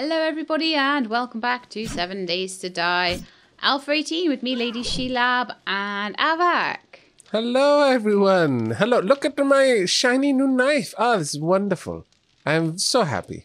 Hello, everybody, and welcome back to Seven Days to Die. Alpha 18 with me, Lady Shelab, and Aavak. Hello, everyone. Hello. Look at my shiny new knife. Ah, this is wonderful. I'm so happy.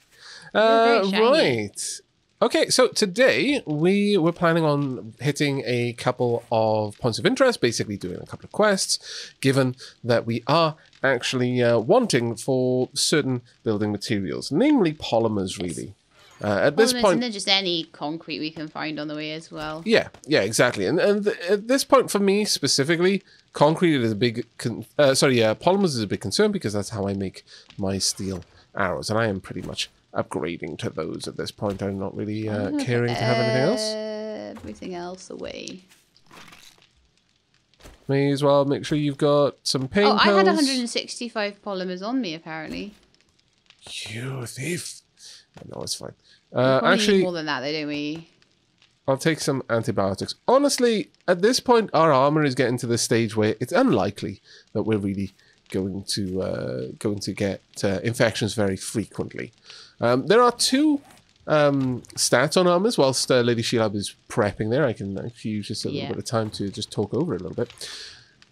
Uh, right. Okay, so today we were planning on hitting a couple of points of interest, basically doing a couple of quests, given that we are actually uh, wanting for certain building materials, namely polymers, really. Uh, at this Polymers point, and then just any concrete we can find on the way as well. yeah, yeah, exactly. And, and th- at this point, for me specifically, concrete is a big, con- uh, sorry, yeah, polymers is a big concern because that's how I make my steel arrows, and I am pretty much upgrading to those at this point. I'm not really uh, caring to have anything else. Everything else away. May as well make sure you've got some paint. Oh, I had 165 polymers on me, apparently. You thief! No, it's fine. Uh, actually, more than that, though, don't we? I'll take some antibiotics. Honestly, at this point, our armor is getting to the stage where it's unlikely that we're really going to uh, going to get uh, infections very frequently. Um, there are two um, stats on armors. Whilst uh, Lady Shelab is prepping there, I can actually use just a Yeah. little bit of time to just talk over a little bit.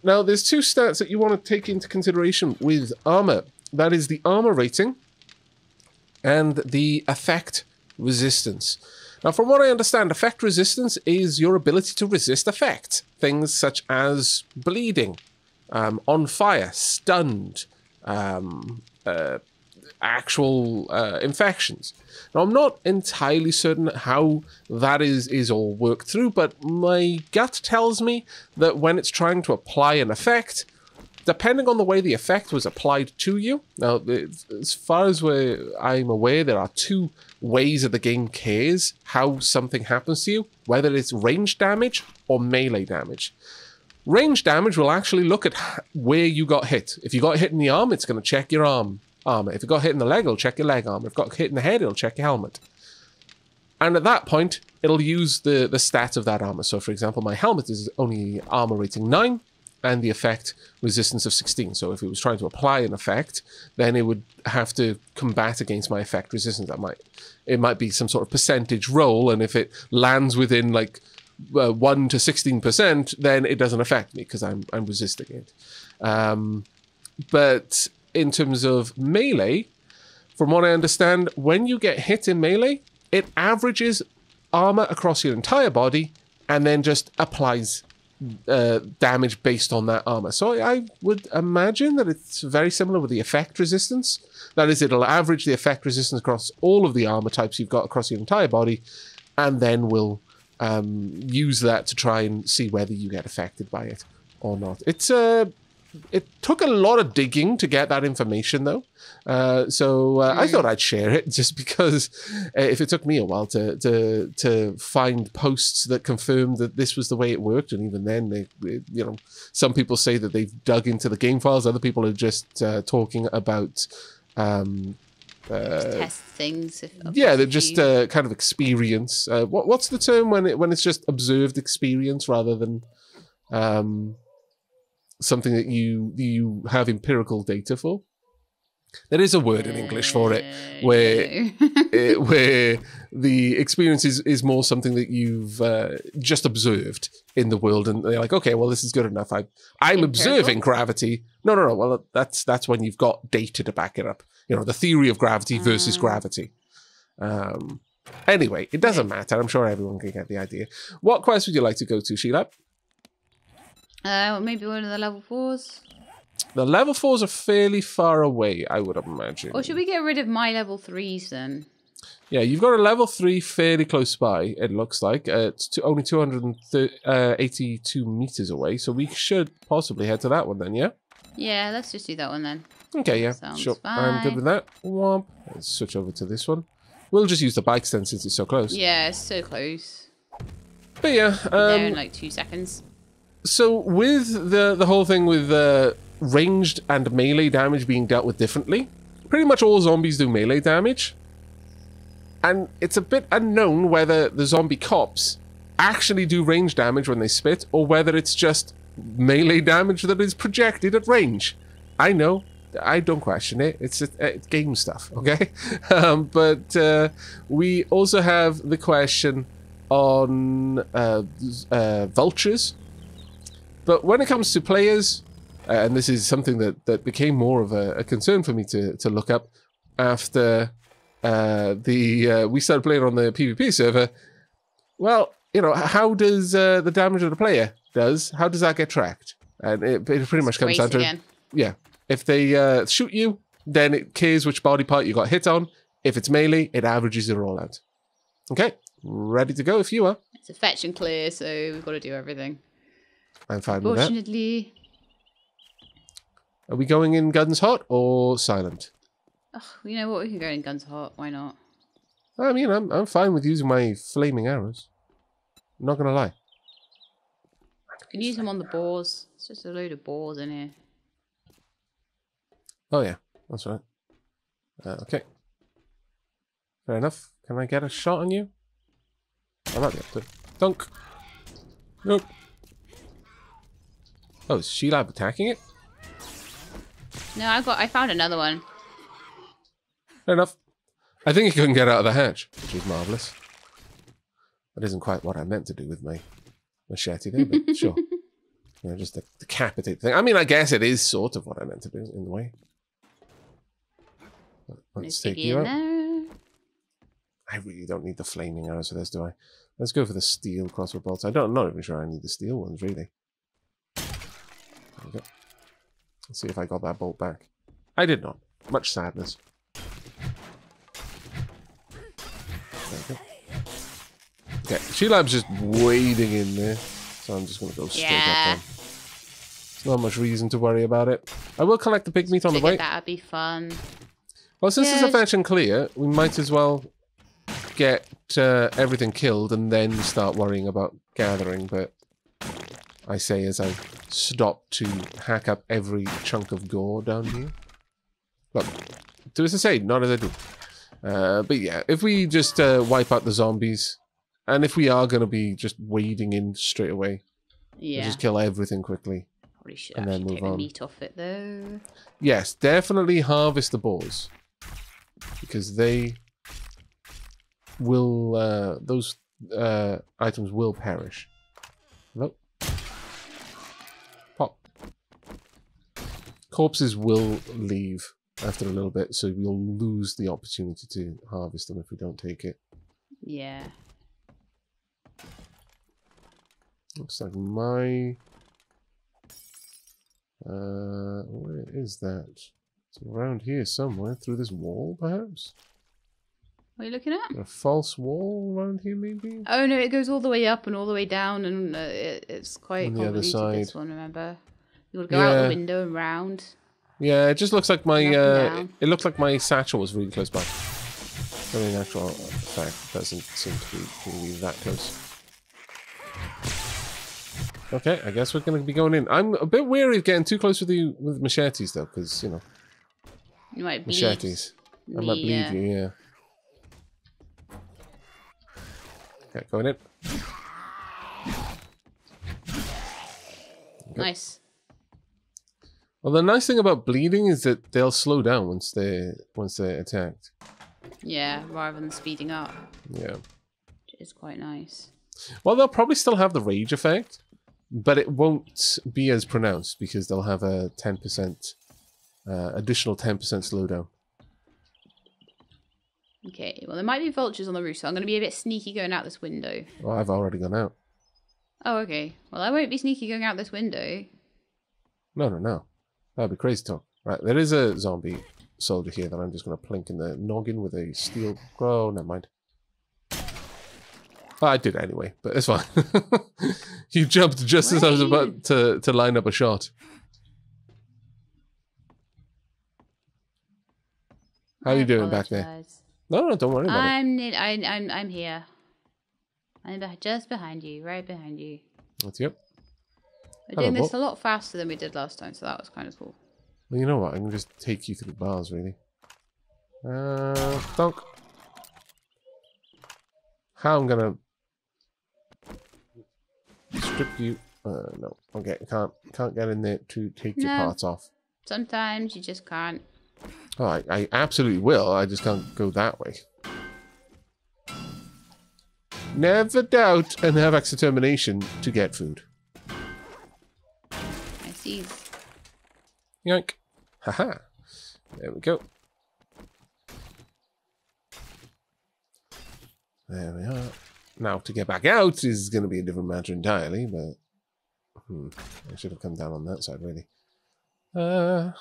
Now, there's two stats that you want to take into consideration with armor. That is the armor rating and the effect resistance. Now, from what I understand, effect resistance is your ability to resist effect. Things such as bleeding, um, on fire, stunned, um, uh, actual uh, infections. Now, I'm not entirely certain how that is, is all worked through, but my gut tells me that when it's trying to apply an effect, depending on the way the effect was applied to you. Now, as far as I'm aware, there are two ways that the game cares how something happens to you, whether it's range damage or melee damage. Range damage will actually look at where you got hit. If you got hit in the arm, it's going to check your arm armor. If you got hit in the leg, it'll check your leg armor. If you got hit in the head, it'll check your helmet. And at that point, it'll use the, the stat of that armor. So, for example, my helmet is only armor rating 9 and the effect resistance of 16. So, if it was trying to apply an effect, then it would have to combat against my effect resistance. That might it might be some sort of percentage roll, and if it lands within like uh, 1 to 16%, then it doesn't affect me because I'm, I'm resisting it. Um, but in terms of melee, from what I understand, when you get hit in melee, it averages armor across your entire body and then just applies uh, damage based on that armor. So I, would imagine that it's very similar with the effect resistance. That is, it'll average the effect resistance across all of the armor types you've got across your entire body, and then we'll um, use that to try and see whether you get affected by it or not. It's uh, it took a lot of digging to get that information though uh, so uh, i thought i'd share it just because uh, if it took me a while to, to to find posts that confirmed that this was the way it worked and even then they, they- you know some people say that they've dug into the game files other people are just uh, talking about um, Just test things. If, yeah, they're just uh, kind of experience. Uh, what what's the term when it when it's just observed experience rather than um, something that you you have empirical data for? There is a word in English for it where eh, where the experience is, is more something that you've uh, just observed in the world, and they're like, okay, well, this is good enough. I I'm Empirical? observing gravity. No, no, no. Well, that's that's when you've got data to back it up. You know, the theory of gravity versus Ah. gravity. Um. Anyway, it doesn't matter. I'm sure everyone can get the idea. What quest would you like to go to, Sheila? Uh, maybe one of the level fours. The level fours are fairly far away, I would imagine. Or should we get rid of my level threes then? Yeah, you've got a level three fairly close by. It looks like uh, it's to only two hundred and eighty-two meters away, so we should possibly head to that one then. Yeah. Yeah, let's just do that one then. Okay. Yeah. Sounds sure. I'm good with that. Womp. Let's switch over to this one. We'll just use the bikes then, since it's so close. Yeah, it's so close. But yeah. there in Um, like two seconds. So with the the whole thing with uh, ranged and melee damage being dealt with differently, pretty much all zombies do melee damage, and it's a bit unknown whether the zombie cops actually do range damage when they spit, or whether it's just melee damage that is projected at range. I know, I don't question it. It's, it's game stuff, okay? Um, but uh, we also have the question on uh, uh, vultures. But when it comes to players, uh, and this is something that, that became more of a, a concern for me to, to look up after uh, the uh, we started playing on the PvP server. Well, you know, how does uh, the damage of the player does? How does that get tracked? And it, it pretty much comes down to again. yeah. If they uh, shoot you, then it cares which body part you got hit on. If it's melee, it averages it all out. Okay, ready to go if you are. It's a fetch and clear, so we've got to do everything. I'm fine with that. Fortunately, Are we going in guns hot or silent? Ugh, you know what? We can go in guns hot. Why not? I mean, I'm I'm fine with using my flaming arrows. I'm not gonna lie. You can use them on the boars. It's just a load of boars in here. Oh yeah, that's right. Uh, okay. Fair enough. Can I get a shot on you? I might be able to. Dunk. Nope. Oh, is Sheila attacking it? No, I got. I found another one. Fair enough. I think he couldn't get out of the hatch, which is marvellous. That isn't quite what I meant to do with my machete there, but sure. You know, just the decapitate thing. I mean, I guess it is sort of what I meant to do in a way. Let's take you out. I really don't need the flaming arrows for this, do I? Let's go for the steel crossbow bolts. I don't, I'm not even sure I need the steel ones, really. There we go. Let's see if I got that bolt back. I did not. Much sadness. There we go. Okay, Shelab's just wading in there. So I'm just going to go straight Yeah. up there. There's not much reason to worry about it. I will collect the pig meat on the way. that'd be fun. Well, since it's a fetch and clear, we might as well get uh, everything killed and then start worrying about gathering. But I say as I stop to hack up every chunk of gore down here. Look, do as I say, not as I do. Uh, but yeah, if we just uh, wipe out the zombies, and if we are going to be just wading in straight away, we'll Yeah. just kill everything quickly. Probably should and then move take the on. meat off it though. Yes, definitely harvest the boars because they will. Uh, those uh, items will perish. Hello. Corpses will leave after a little bit, so we'll lose the opportunity to harvest them if we don't take it. Yeah. Looks like my. Uh, where is that? It's around here somewhere, through this wall, perhaps. What are you looking at? A false wall around here, maybe. Oh no, it goes all the way up and all the way down, and uh, it, it's quite On the other convoluted. This one, remember? You to go out Yeah. the window and round. Yeah, it just looks like my. Uh, down. it looks like my satchel was really close by. But in actual fact, it doesn't seem to be really that close. Okay, I guess we're going to be going in. I'm a bit wary of getting too close with you with machetes, though, because you know You might bleed. machetes. I might bleed uh, you, yeah. Okay, going in. Nice. Well, the nice thing about bleeding is that they'll slow down once they once they're attacked. Yeah, rather than speeding up, Yeah. which is quite nice. Well, they'll probably still have the rage effect, but it won't be as pronounced because they'll have a ten percent uh, additional ten percent slowdown. Okay, well there might be vultures on the roof, so I'm going to be a bit sneaky going out this window. Oh, I've already gone out. Oh, okay. Well, I won't be sneaky going out this window. No, no, no. That'd be crazy talk. Right, there is a zombie soldier here that I'm just going to plink in the noggin with a steel. Oh, never mind. I did anyway, but it's fine. you jumped just as I was are about to, to line up a shot. How I you doing back there? No, no, don't worry about it. I'm, ne- I, I'm, I'm here. I'm just behind you, right behind you. That's yep. We're doing this a lot faster than we did last time, so that was kind of cool. Well, you know what? I can just take you through the bars, really. Uh, donk. How I'm gonna strip you? Uh, no. Okay, can't can't get in there to take your parts off. Sometimes you just can't. Oh, I, I absolutely will. I just can't go that way. Never doubt and have determination to get food. I see. Yoink. Haha. There we go. There we are. Now, to get back out is going to be a different matter entirely, but... Hmm. I should have come down on that side, really. Uh...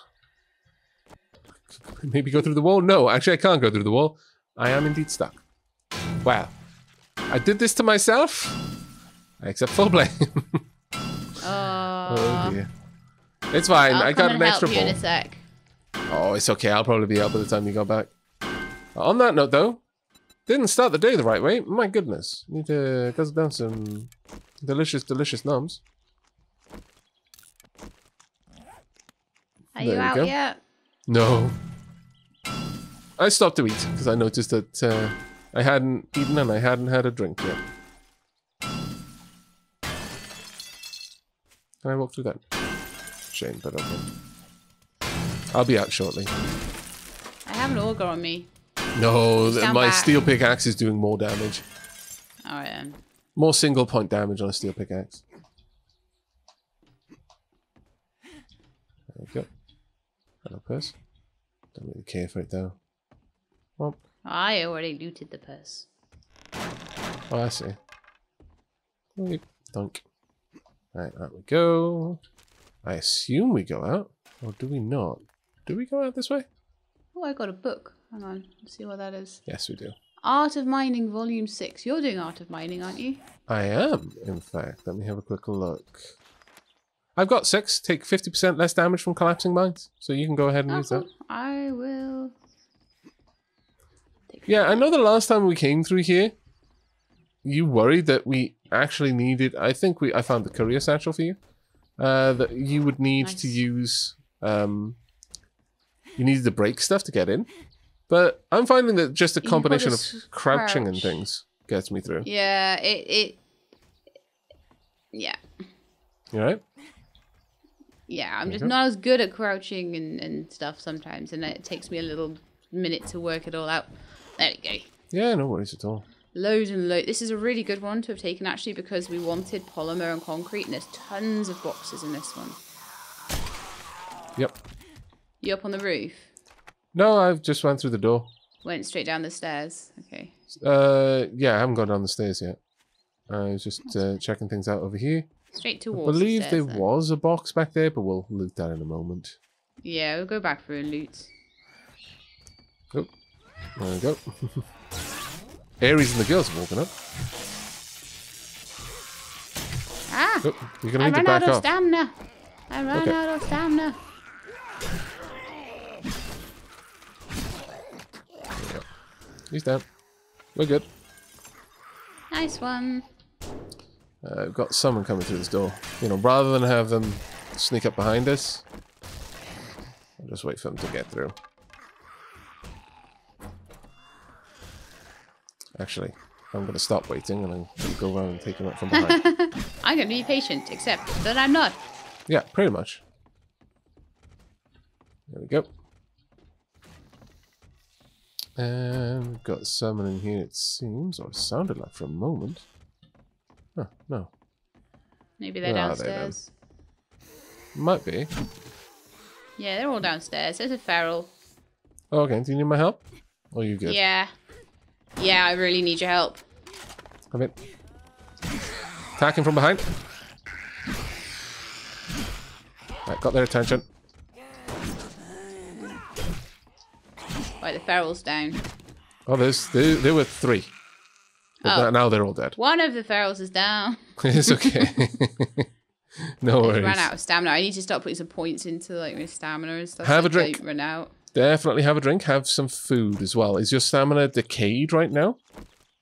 Maybe go through the wall? No, actually I can't go through the wall. I am indeed stuck. Well, I did this to myself. I accept full blame. Oh. oh dear. It's fine. I'll I got an extra ball. a sec. Oh, it's okay. I'll probably be out by the time you go back. On that note, though, didn't start the day the right way. My goodness. Need to guzzle down some delicious, delicious nums. Are There you out go. yet? No. I stopped to eat because I noticed that uh, I hadn't eaten and I hadn't had a drink yet. Can I walk through that? Shame, but okay. I'll be out shortly. I have an auger on me. No, Stand my back. steel pickaxe is doing more damage. Oh, Alright then. More single point damage on a steel pickaxe. There we go. Hello, purse. Don't really care for it though. Well, I already looted the purse. oh, I see. Dunk. Right, out we go. I assume we go out, or do we not? Do we go out this way? Oh, I got a book. Hang on. Let's see what that is. Yes, we do. Art of Mining Volume 6. You're doing Art of Mining, aren't you? I am, in fact. Let me have a quick look. I've got six. Take 50% less damage from collapsing mines. So you can go ahead and Oh, use that. I will. take Yeah, I know the last time we came through here, you worried that we actually needed. I think we. I found the courier satchel for you. Uh, that you would need to use. Um, you needed to break stuff to get in, but I'm finding that just a combination of crouching and things gets me through. Yeah, it. it yeah. You right? Yeah, I'm just not as good at crouching and, and stuff sometimes, and it takes me a little minute to work it all out. There we go. Yeah, no worries at all. Load and load. This is a really good one to have taken actually because we wanted polymer and concrete, and there's tons of boxes in this one. Yep. You up on the roof? No, I've just went through the door. Went straight down the stairs. Okay. Uh, yeah, I haven't gone down the stairs yet. I was just uh, checking things out over here. Straight I towards believe the there then. was a box back there, but we'll loot that in a moment. Yeah, we'll go back through and loot. Oh, there we go. Aries and the girls are walking up. Ah! Oh, you're gonna I need to ran out of off. stamina. I ran Okay. out of stamina. He's down. We're good. Nice one. Uh, we've got someone coming through this door. You know, rather than have them sneak up behind us, I'll just wait for them to get through. Actually, I'm going to stop waiting and I'll go around and take him out from behind. I'm gonna be patient, except that I'm not. yeah, pretty much. There we go. And we've got someone in here, it seems, or it sounded like for a moment. Huh, no. Maybe they're Where they then? downstairs. Might be. Yeah, they're all downstairs. There's a feral. Oh, okay, do you need my help? Or are you good? Yeah. Yeah, I really need your help. Come in. Attacking from behind. Right, got their attention. Right, the feral's down. Oh, there's there, there were three. But Oh. now- now they're all dead. One of the ferals is down. it's okay. no I worries. ran out of stamina. I need to start putting some points into like my stamina and stuff. Have so a drink. Don't run out. Definitely have a drink. Have some food as well. Is your stamina decayed right now?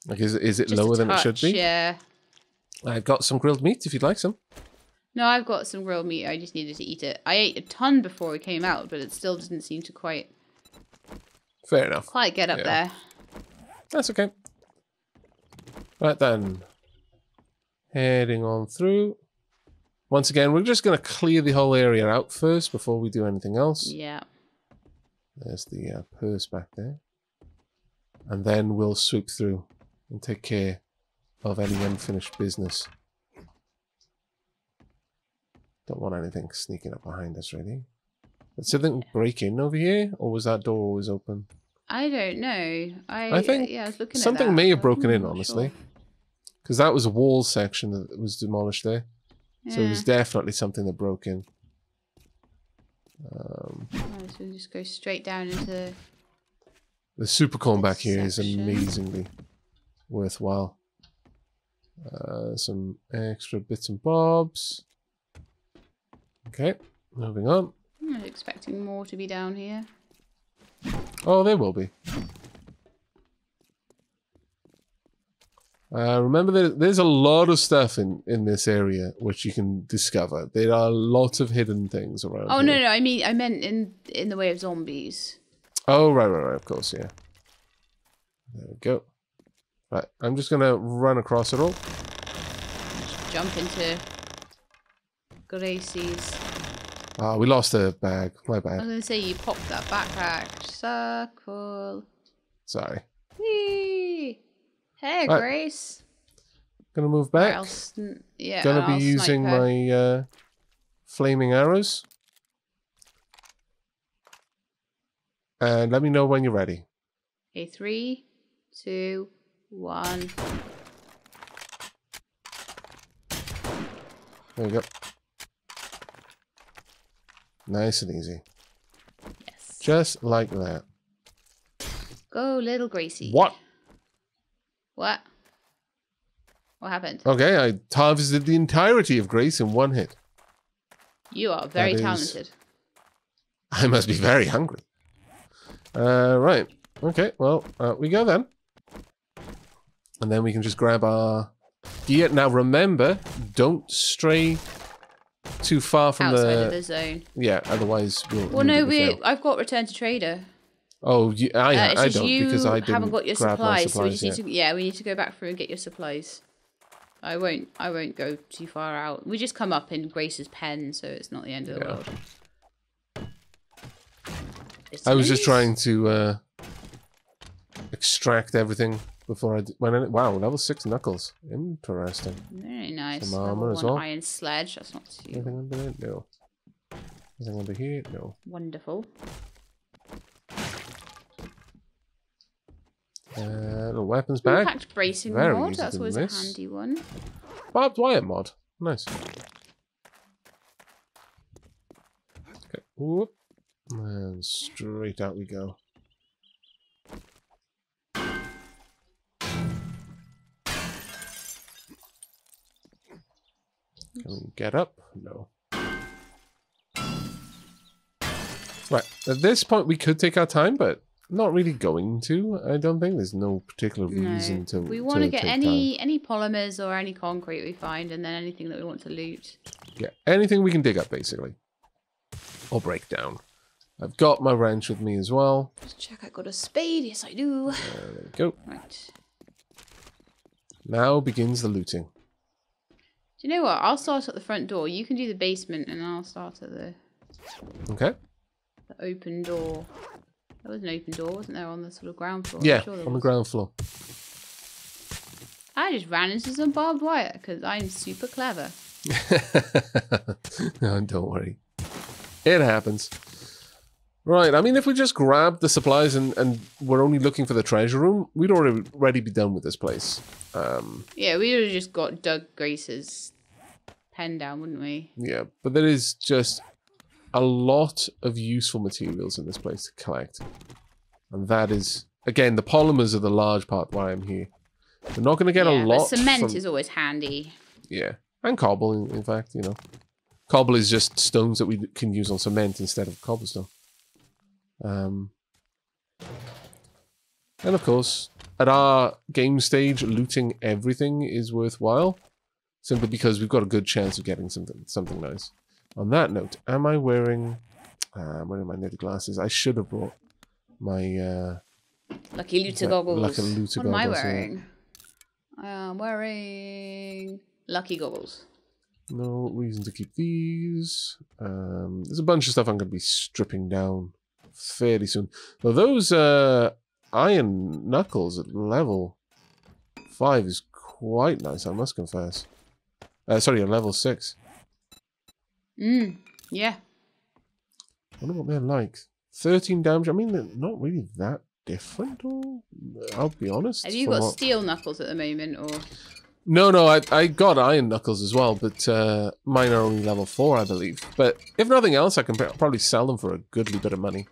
Like, is is it Just lower than it should be? Yeah. I've got some grilled meat if you'd like some. No, I've got some grilled meat. I just needed to eat it. I ate a ton before we came out, but it still doesn't seem to quite Fair enough. quite get up Yeah. there. That's okay. Right then. Heading on through. Once again, we're just going to clear the whole area out first before we do anything else. Yeah. There's the uh, purse back there. And then we'll swoop through and take care of any unfinished business. Don't want anything sneaking up behind us, really. Did something break in over here? Or was that door always open? I don't know. I, I think yeah, I was looking Something may have broken in, honestly. sure. Because that was a wall section that was demolished there. So it was definitely something that broke in. Um, Oh, so we just go straight down into. the super cone back here is amazingly worthwhile. Uh, some extra bits and bobs. Okay, moving on. I'm not expecting more to be down here. Oh, there will be. Uh, remember, there, there's a lot of stuff in, in this area which you can discover. There are lots of hidden things around. Oh here. no, no, I mean I meant in in the way of zombies. Oh, right, right, right. Of course, yeah. There we go. Right, I'm just gonna run across it all. Jump into Gracie's. Ah, we lost a bag. My I was gonna say you popped that backpack. Circle. Sorry. Whee! Hey, Right. Grace. Gonna move back. I'll sn- yeah, Gonna I'll be using snipe her. my uh, flaming arrows. And let me know when you're ready. Okay, three, two, one. There we go. Nice and easy. Yes. Just like that. Go, little Gracie. What? What? What happened? Okay, I harvested the entirety of Grace in one hit. You are very is- talented. I must be very hungry. Uh, right. Okay, well, uh, we go then. And then we can just grab our gear. Now, remember, don't stray too far from Outside the... of the zone. Yeah, otherwise we'll... Well, no, we. I've got return to trader. Oh, you, I, Uh, I don't, because I didn't haven't got your my supplies, so we just need to. Yeah, we need to go back through and get your supplies. I won't. I won't go too far out. We just come up in Grace's pen, so it's not the end of the Yeah. world. It's I was just trying to uh, extract everything before I went in. Wow, level 6 knuckles. Interesting. Very nice. Some armor as well. iron sledge. That's not too Anything under there? No. Anything under here? No. wonderful. Uh, little weapons bag. Impact bracing Very mod. That's always a handy one. Barbed wire mod. Nice. Okay. Whoop. And straight out we go. Can we get up? No. Right. At this point, we could take our time, but not really going to. I don't think there's no particular reason No. to. We want to get take any any polymers or any concrete we find, and then anything that we want to loot. Yeah, anything we can dig up, basically. Or break down. I've got my wrench with me as well. Just check. I got a spade. Yes, I do. There we go. Right. Now begins the looting. Do you know what? I'll start at the front door. You can do the basement, and I'll start at the, Okay? the open door. There was an open door, wasn't there, on the sort of ground floor? Yeah, sure on the ground floor. I just ran into some barbed wire because I'm super clever. no, don't worry. It happens. Right, I mean, if we just grab the supplies and, and we're only looking for the treasure room, we'd already, already be done with this place. Um, Yeah, we would have just got Doug Grace's pen down, wouldn't we? yeah, but there is just a lot of useful materials in this place to collect. And that is, again, the polymers are the large part why I'm here. We're not going to get yeah, a lot cement from- is always handy. Yeah, and cobble, in, in fact, you know. Cobble is just stones that we can use on cement instead of cobblestone. Um, and of course, at our game stage, looting everything is worthwhile, simply because we've got a good chance of getting something something nice. On that note, am I wearing? Uh, I'm wearing my knitted glasses. I should have brought my. Uh, Lucky looter Like- goggles. lucky looter what am I goggles, yeah. wearing? I am wearing lucky goggles. No reason to keep these. Um, there's a bunch of stuff I'm going to be stripping down fairly soon. Though those uh, iron knuckles at level 5 is quite nice, I must confess. Uh, sorry, at level 6. Mm, yeah. I wonder what they're like. 13 damage. I mean, they're not really that different, or I'll be honest. Have you got what- steel knuckles at the moment, or No, no, I, I got iron knuckles as well, but uh, mine are only level 4, I believe. But if nothing else, I can probably sell them for a goodly bit of money.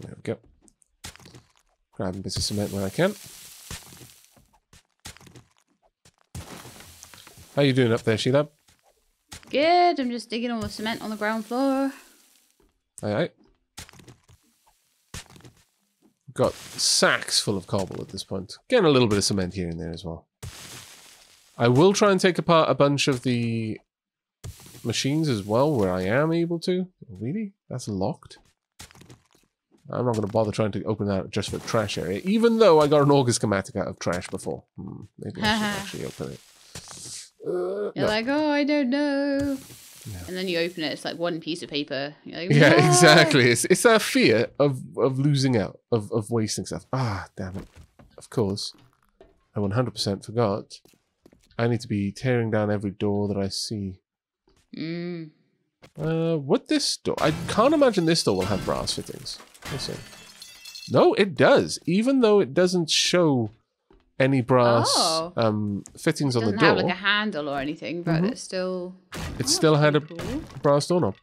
There we go. Grabbing bits of cement when I can. How you doing up there, Sheila? good? I'm just digging all the cement on the ground floor. Aye, aye. Got sacks full of cobble at this point. Getting a little bit of cement here and there as well. I will try and take apart a bunch of the machines as well, where I am able to. Really? That's locked? I'm not going to bother trying to open that just for trash area, even though I got an auger schematic out of trash before. Hmm, maybe I should actually open it. You're no. like, oh, I don't know. Yeah. And then you open it, it's like one piece of paper. Like, Yeah, exactly. It's it's that fear of of losing out, of of wasting stuff. Ah, damn it! Of course, I one hundred percent forgot. I need to be tearing down every door that I see. Mm. Uh, what this door? I can't imagine this door will have brass fittings. Let's see. No, it does. Even though it doesn't show any brass Oh. um fittings on the Doesn't door, have like a handle or anything, but Mhm. it's still. it Oh, still had a cool. brass doorknob.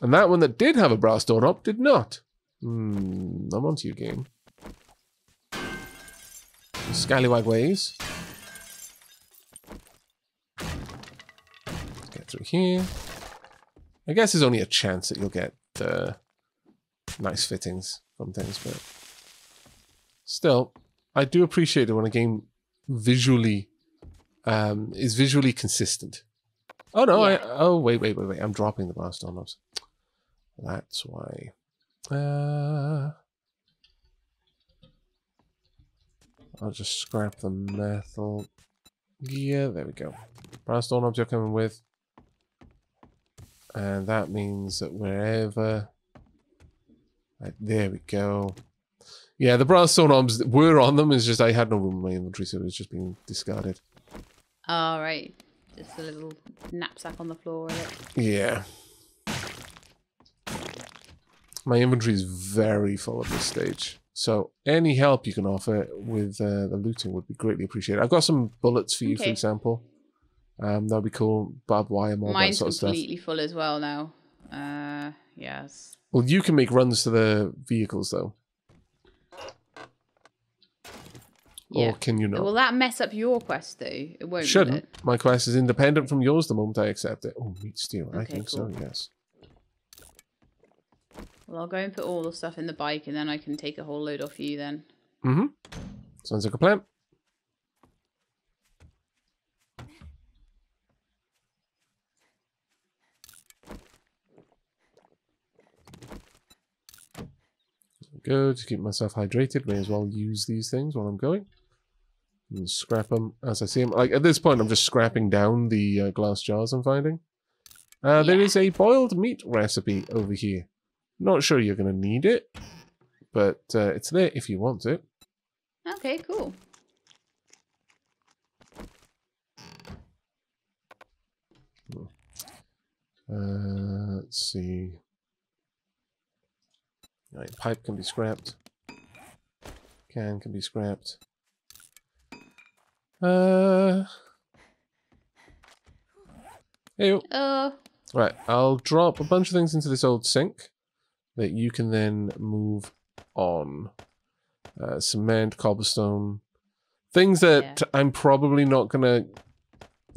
And that one that did have a brass doorknob did not. Hmm, I'm onto your game. Scallywag ways. Get through here. I guess there's only a chance that you'll get uh, nice fittings from things, but still, I do appreciate it when a game visually um, is visually consistent. Oh no! I, oh wait, wait, wait, wait! I'm dropping the brass doorknobs. That's why. Uh, I'll just scrap the metal. Yeah, there we go. Brass doorknobs you're coming with. And that means that wherever... Right, there we go. Yeah, the brass doorknobs were on them, it's just I had no room in my inventory, so it was just being discarded. Oh, right. Just a little knapsack on the floor with it. Yeah. My inventory is very full at this stage. So any help you can offer with uh, the looting would be greatly appreciated. I've got some bullets for you, for example. Um, that'd be cool. Barbed wire, all that Mine's sort of stuff. Mine's completely full as well now. Uh, yes. Well, you can make runs to the vehicles, though. Yeah. Or can you not? Will that mess up your quest though? It won't. Shouldn't. it? My quest is independent from yours the moment I accept it. Oh, meat stew. I Okay, think so, yes. Well, I'll go and put all the stuff in the bike, and then I can take a whole load off you. Then. Mm-hmm. Sounds like a plan. Good to keep myself hydrated. May as well use these things while I'm going. And scrap them as I see them. Like at this point, I'm just scrapping down the uh, glass jars I'm finding. Uh, Yeah. is a boiled meat recipe over here. Not sure you're going to need it, but uh, it's there if you want it. Okay. Cool. Uh, let's see. Right, pipe can be scrapped. Can can be scrapped. Uh. Hey, Uh. right. I'll drop a bunch of things into this old sink that you can then move on. Uh, cement, cobblestone, things that Yeah. I'm probably not gonna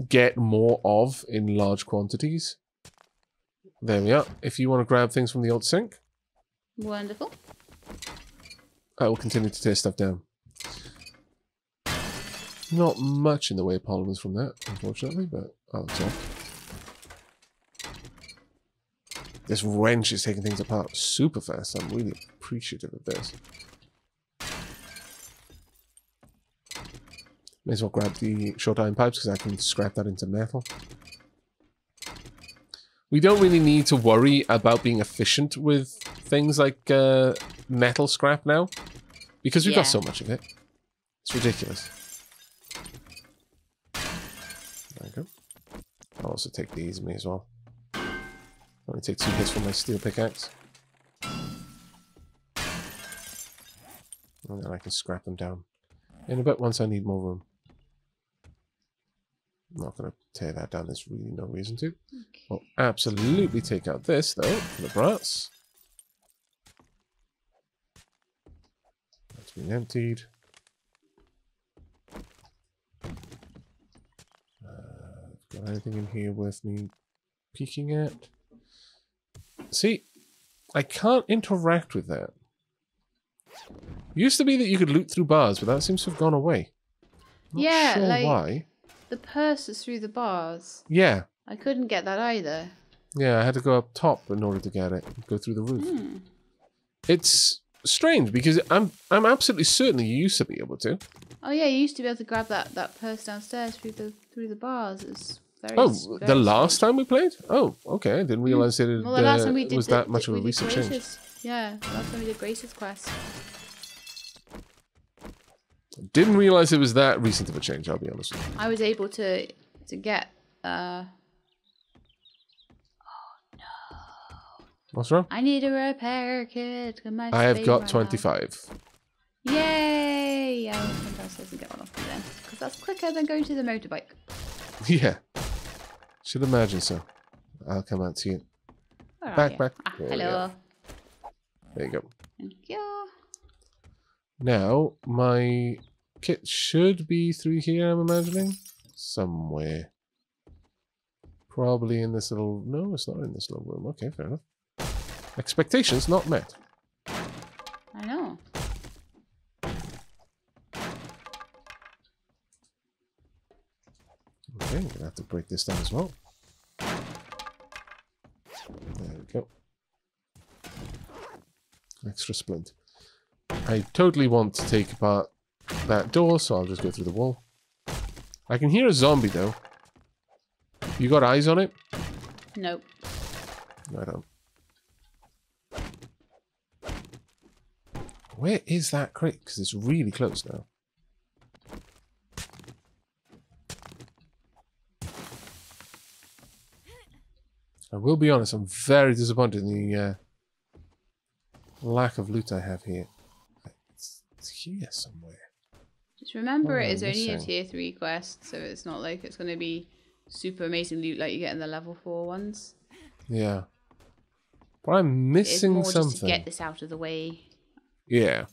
get more of in large quantities. There we are. If you want to grab things from the old sink, Wonderful. I will continue to tear stuff down. Not much in the way of polymers from that, unfortunately, but oh, it's off. This wrench is taking things apart super fast. I'm really appreciative of this. May as well grab the short iron pipes because I can scrap that into metal. We don't really need to worry about being efficient with things like uh, metal scrap now because we've yeah. got so much of it. It's ridiculous. I'll also take these, may as well. Only take two hits from my steel pickaxe. And then I can scrap them down in a bit once I need more room. I'm not going to tear that down. There's really no reason to. We'll absolutely take out this, though, for the brass. That's been emptied. Got anything in here worth me peeking at? See, I can't interact with that. Used to be that you could loot through bars, but that seems to have gone away. Not Yeah, sure like- why. The purse is through the bars. Yeah, I couldn't get that either. yeah, I had to go up top in order to get it. Go through the roof. Hmm. It's strange because I'm I'm absolutely certain you used to be able to. Oh yeah, you used to be able to grab that, that purse downstairs through the through the bars. It's very. Oh, s- the very last time we played? Oh, okay. I didn't realize it Well, the last uh, time we did was the- that much of a recent change. Yeah, the last time we did Grace's quest. Didn't realize it was that recent of a change. I'll be honest. With you. I was able to to get uh What's wrong? I need a repair kit. my I have got ran out. 25. Yay! I will come downstairs and get one off you then. Because that's quicker than going to the motorbike. Yeah. Should imagine so. I'll come out to you. Where Back, you? back. Ah, There hello. There you go. Thank you. Now, my kit should be through here, I'm imagining. Somewhere. Probably in this little... No, it's not in this little room. Okay, fair enough. Expectations not met. I know. Okay, I'm gonna have to break this down as well. There we go. Extra splint. I totally want to take apart that door, so I'll just go through the wall. I can hear a zombie though. You got eyes on it? Nope. I don't. Where is that crate? Because it's really close now. I will be honest, I'm very disappointed in the uh, lack of loot I have here. It's, it's here somewhere. Just remember am it is only a tier 3 quest, so it's not like it's going to be super amazing loot like you get in the level 4 ones. Yeah. But I'm It's missing more something. just to get this out of the way. Yeah.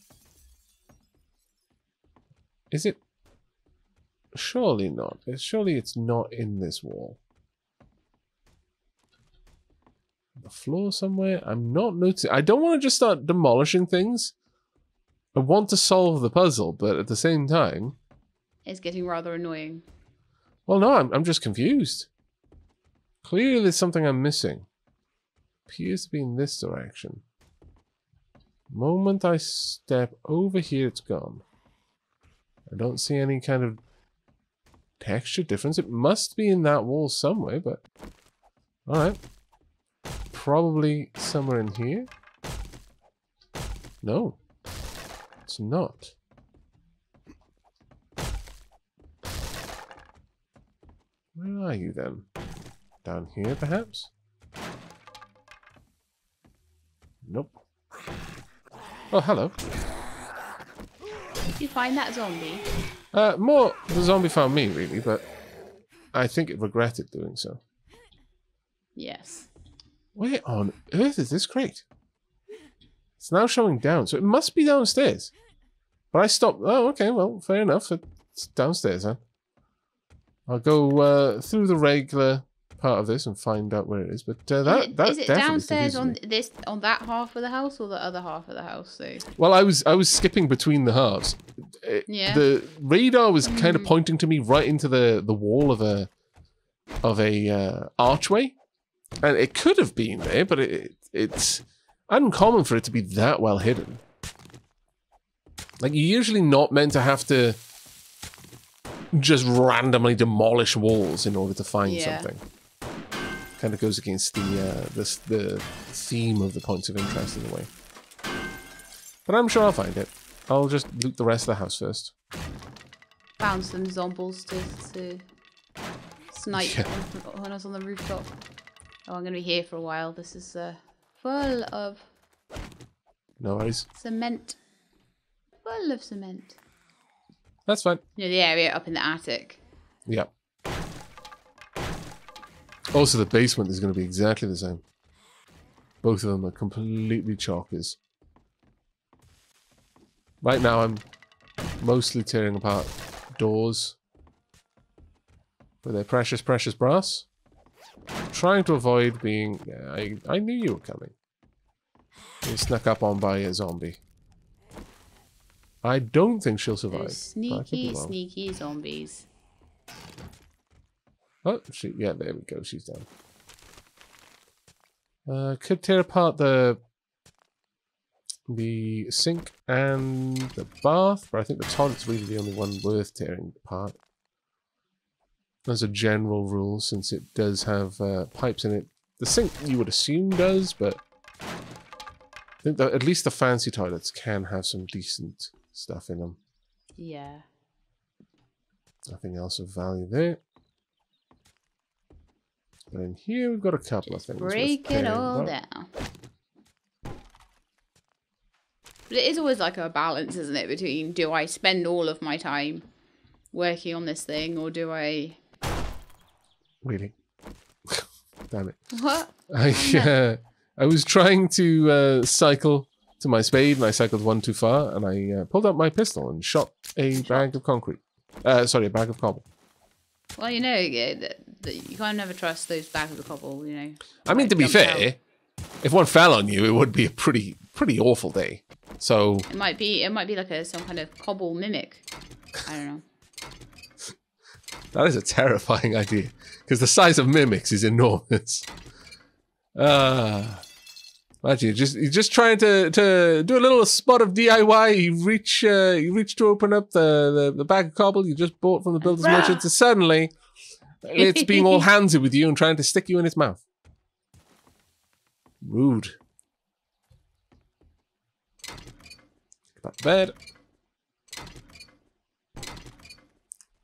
Is it? Surely not. It's- Surely it's not in this wall. The floor somewhere? I'm not noticing. I don't want to just start demolishing things. I want to solve the puzzle, but at the same time, It's getting rather annoying. well, no, I'm, I'm just confused. Clearly, there's something I'm missing. Appears to be in this direction. Moment I step over here, it's gone. I don't see any kind of texture difference. It must be in that wall somewhere, but... Alright. Probably somewhere in here. No. It's not. Where are you then? Down here, perhaps? Nope. Oh, hello. Did you find that zombie? Uh, more the zombie found me, really, but I think it regretted doing so. Yes. Where on earth is this crate? It's now showing down, so it must be downstairs. But I stopped. Oh, okay, well, fair enough. It's downstairs, huh? I'll go uh, through the regular part of this and find out where it is. But uh, that is it, that is it downstairs on me. this on that half of the house or the other half of the house? So Well, I was I was skipping between the halves. Uh, Yeah. The radar was kind of Mm. pointing to me right into the the wall of a of a uh, archway, and it could have been there, but it, it's uncommon for it to be that well hidden. Like you're usually not meant to have to just randomly demolish walls in order to find Yeah. something. Kind of goes against the uh, this the theme of the points of interest in a way. But I'm sure I'll find it. I'll just loot the rest of the house first. Found some zombies to, to snipe Yeah. when- I was on the rooftop. Oh, I'm going to be here for a while. This is uh, full of No worries. cement. Full of cement. That's fine. You know, the area up in the attic. Yeah. Also, the basement is going to be exactly the same. Both of them are completely chalkers. Right now, I'm mostly tearing apart doors with their precious, precious brass. Trying to avoid being. Yeah, I, I knew you were coming. You snuck up on by a zombie. I don't think she'll survive. Those but I could be sneaky, sneaky zombies. Oh, she, yeah, there we go. She's down. Uh, could tear apart the the sink and the bath, but I think the toilet's really the only one worth tearing apart. As a general rule, since it does have uh, pipes in it. The sink, you would assume, does, but I think that at least the fancy toilets can have some decent stuff in them. Yeah. Nothing else of value there. But in here we've got a couple of things. Break it all about. down. But it is always like a balance, isn't it, between do I spend all of my time working on this thing or do I. Really? Damn it. What? I, uh, I was trying to uh, cycle to my spade and I cycled one too far and I uh, pulled out my pistol and shot a bag of concrete. Uh, sorry, a bag of cobble. Well, you know, yeah, that, that you can't never trust those bags of cobble, you know. I mean, to be jump fair, out. if one fell on you, it would be a pretty, pretty awful day. So It might be, it might be like a some kind of cobble mimic. I don't know. That is a terrifying idea because the size of mimics is enormous. Ah, imagine you're just you're just trying to, to do a little spot of DIY. You reach uh, you reach to open up the, the, the bag of cobble you just bought from the builder's merchant, and suddenly it's being all handsy with you and trying to stick you in its mouth. Rude. Get back to bed.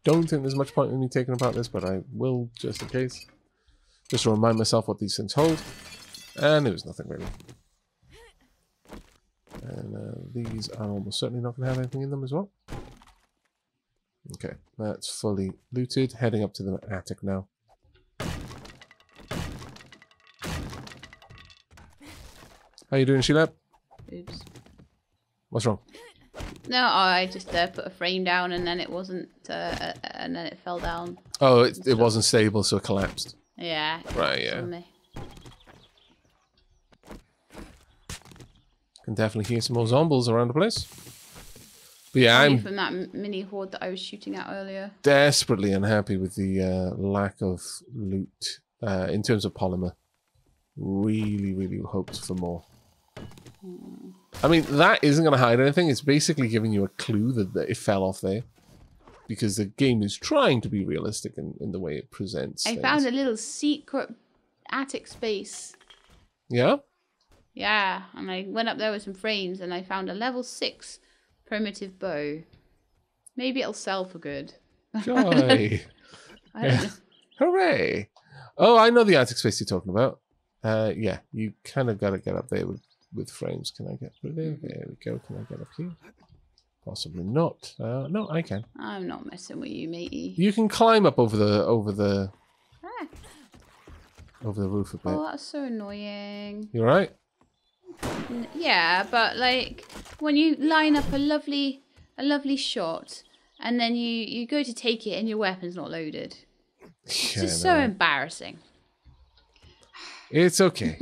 Don't think there's much point in me taking apart this, but I will just in case. Just to remind myself what these things hold. And there was nothing really. And uh, these are almost certainly not going to have anything in them as well. Okay, that's fully looted. Heading up to the attic now. How you doing, Shelab? Oops. What's wrong? No, I just uh, put a frame down and then it wasn't, uh, and then it fell down. Oh, it, it wasn't stable, so it collapsed. Yeah. Right, yeah. on me. Can definitely hear some more zombies around the place. But yeah, I'm from that mini horde that I was shooting at earlier. desperately unhappy with the uh, lack of loot uh, in terms of polymer. Really, really hoped for more. I mean, that isn't going to hide anything. It's basically giving you a clue that, that it fell off there. Because the game is trying to be realistic in, in the way it presents. I things. found a little secret attic space. Yeah? Yeah, and I went up there with some frames and I found a level six primitive bow. Maybe it'll sell for good. Joy! I. Hooray! Oh, I know the attic space you're talking about. Uh, yeah, you kind of got to get up there with, with frames. Can I get through there? There we go. Can I get up here? Possibly not. Uh, no, I can. I'm not messing with you, matey. You can climb up over the over the Ah, over the roof a bit. oh, that's so annoying. You alright? N- Yeah, but like when you line up a lovely, a lovely shot, and then you you go to take it and your weapon's not loaded. It's Yeah, just so embarrassing. It's okay.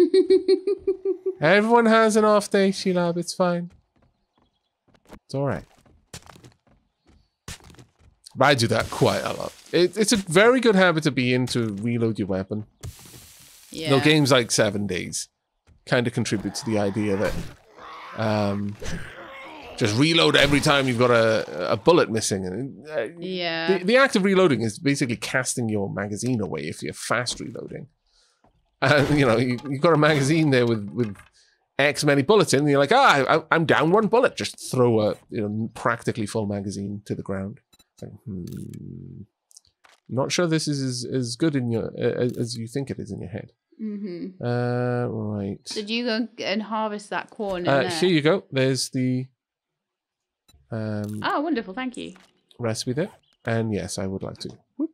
Everyone has an off day, Shelab. It's fine. It's alright. But I do that quite a lot. It, it's a very good habit to be in to reload your weapon. Yeah. No games like Seven Days kind of contribute to the idea that um, just reload every time you've got a, a bullet missing. And uh, Yeah. the, the act of reloading is basically casting your magazine away if you're fast reloading. And you know you, you've got a magazine there with with X many bullets in. And you're like, ah, I, I'm down one bullet. Just throw a you know practically full magazine to the ground. It's like, hmm, not sure this is as, as good in your as you think it is in your head. Mm-hmm. Uh, right. Did you go and harvest that corn in Uh, here you go. There's the um, Oh, wonderful. Thank you. recipe there. And yes, I would like to. Whoop.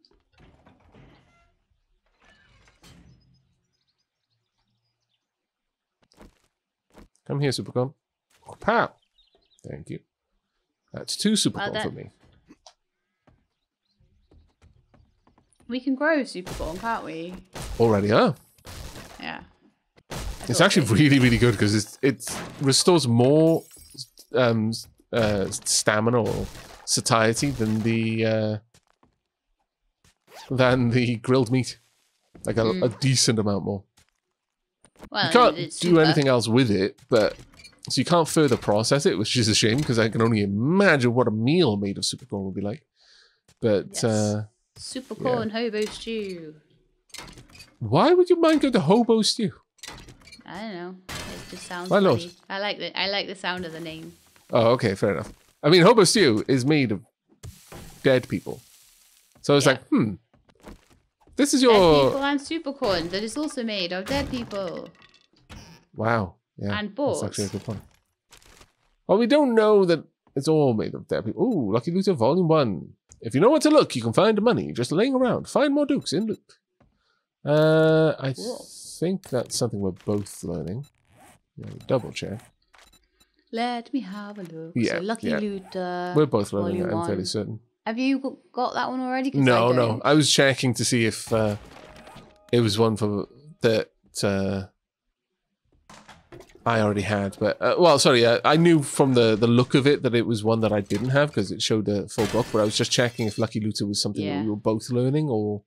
Come here, super corn. Pow! Thank you. That's two super corn that- for me. We can grow super corn, can't we? Already are. Yeah. It's actually really, really good because it it restores more um, uh, stamina or satiety than the uh, than the grilled meat. Like a, Mm. a decent amount more. well, you can't do super. anything else with it, but so you can't further process it, which is a shame because I can only imagine what a meal made of super corn would be like. But Yes. uh, Super Yeah. corn hobo stew. why would you mind going to hobo stew? I don't know. It just sounds Why funny. not? I like the I like the sound of the name. Oh, okay, fair enough. I mean, hobo stew is made of dead people, so it's Yeah. like, hmm, this is your Dead people and super corn that is also made of dead people. wow, yeah, And that's actually a good point. Well, we don't know that it's all made of dead people. Ooh, Lucky Looter Volume One. If you know where to look, you can find the money just laying around. Find more dukes in loot. Uh, I Cool. Think that's something we're both learning. Yeah, double check. Let me have a look. Yeah, so lucky yeah. looter. We're both learning that. I'm fairly certain. Have you got that one already? No, I no. I was checking to see if uh, it was one for that uh, I already had. But uh, well, sorry, uh, I knew from the the look of it that it was one that I didn't have because it showed a full book. But I was just checking if Lucky Looter was something that we were both learning or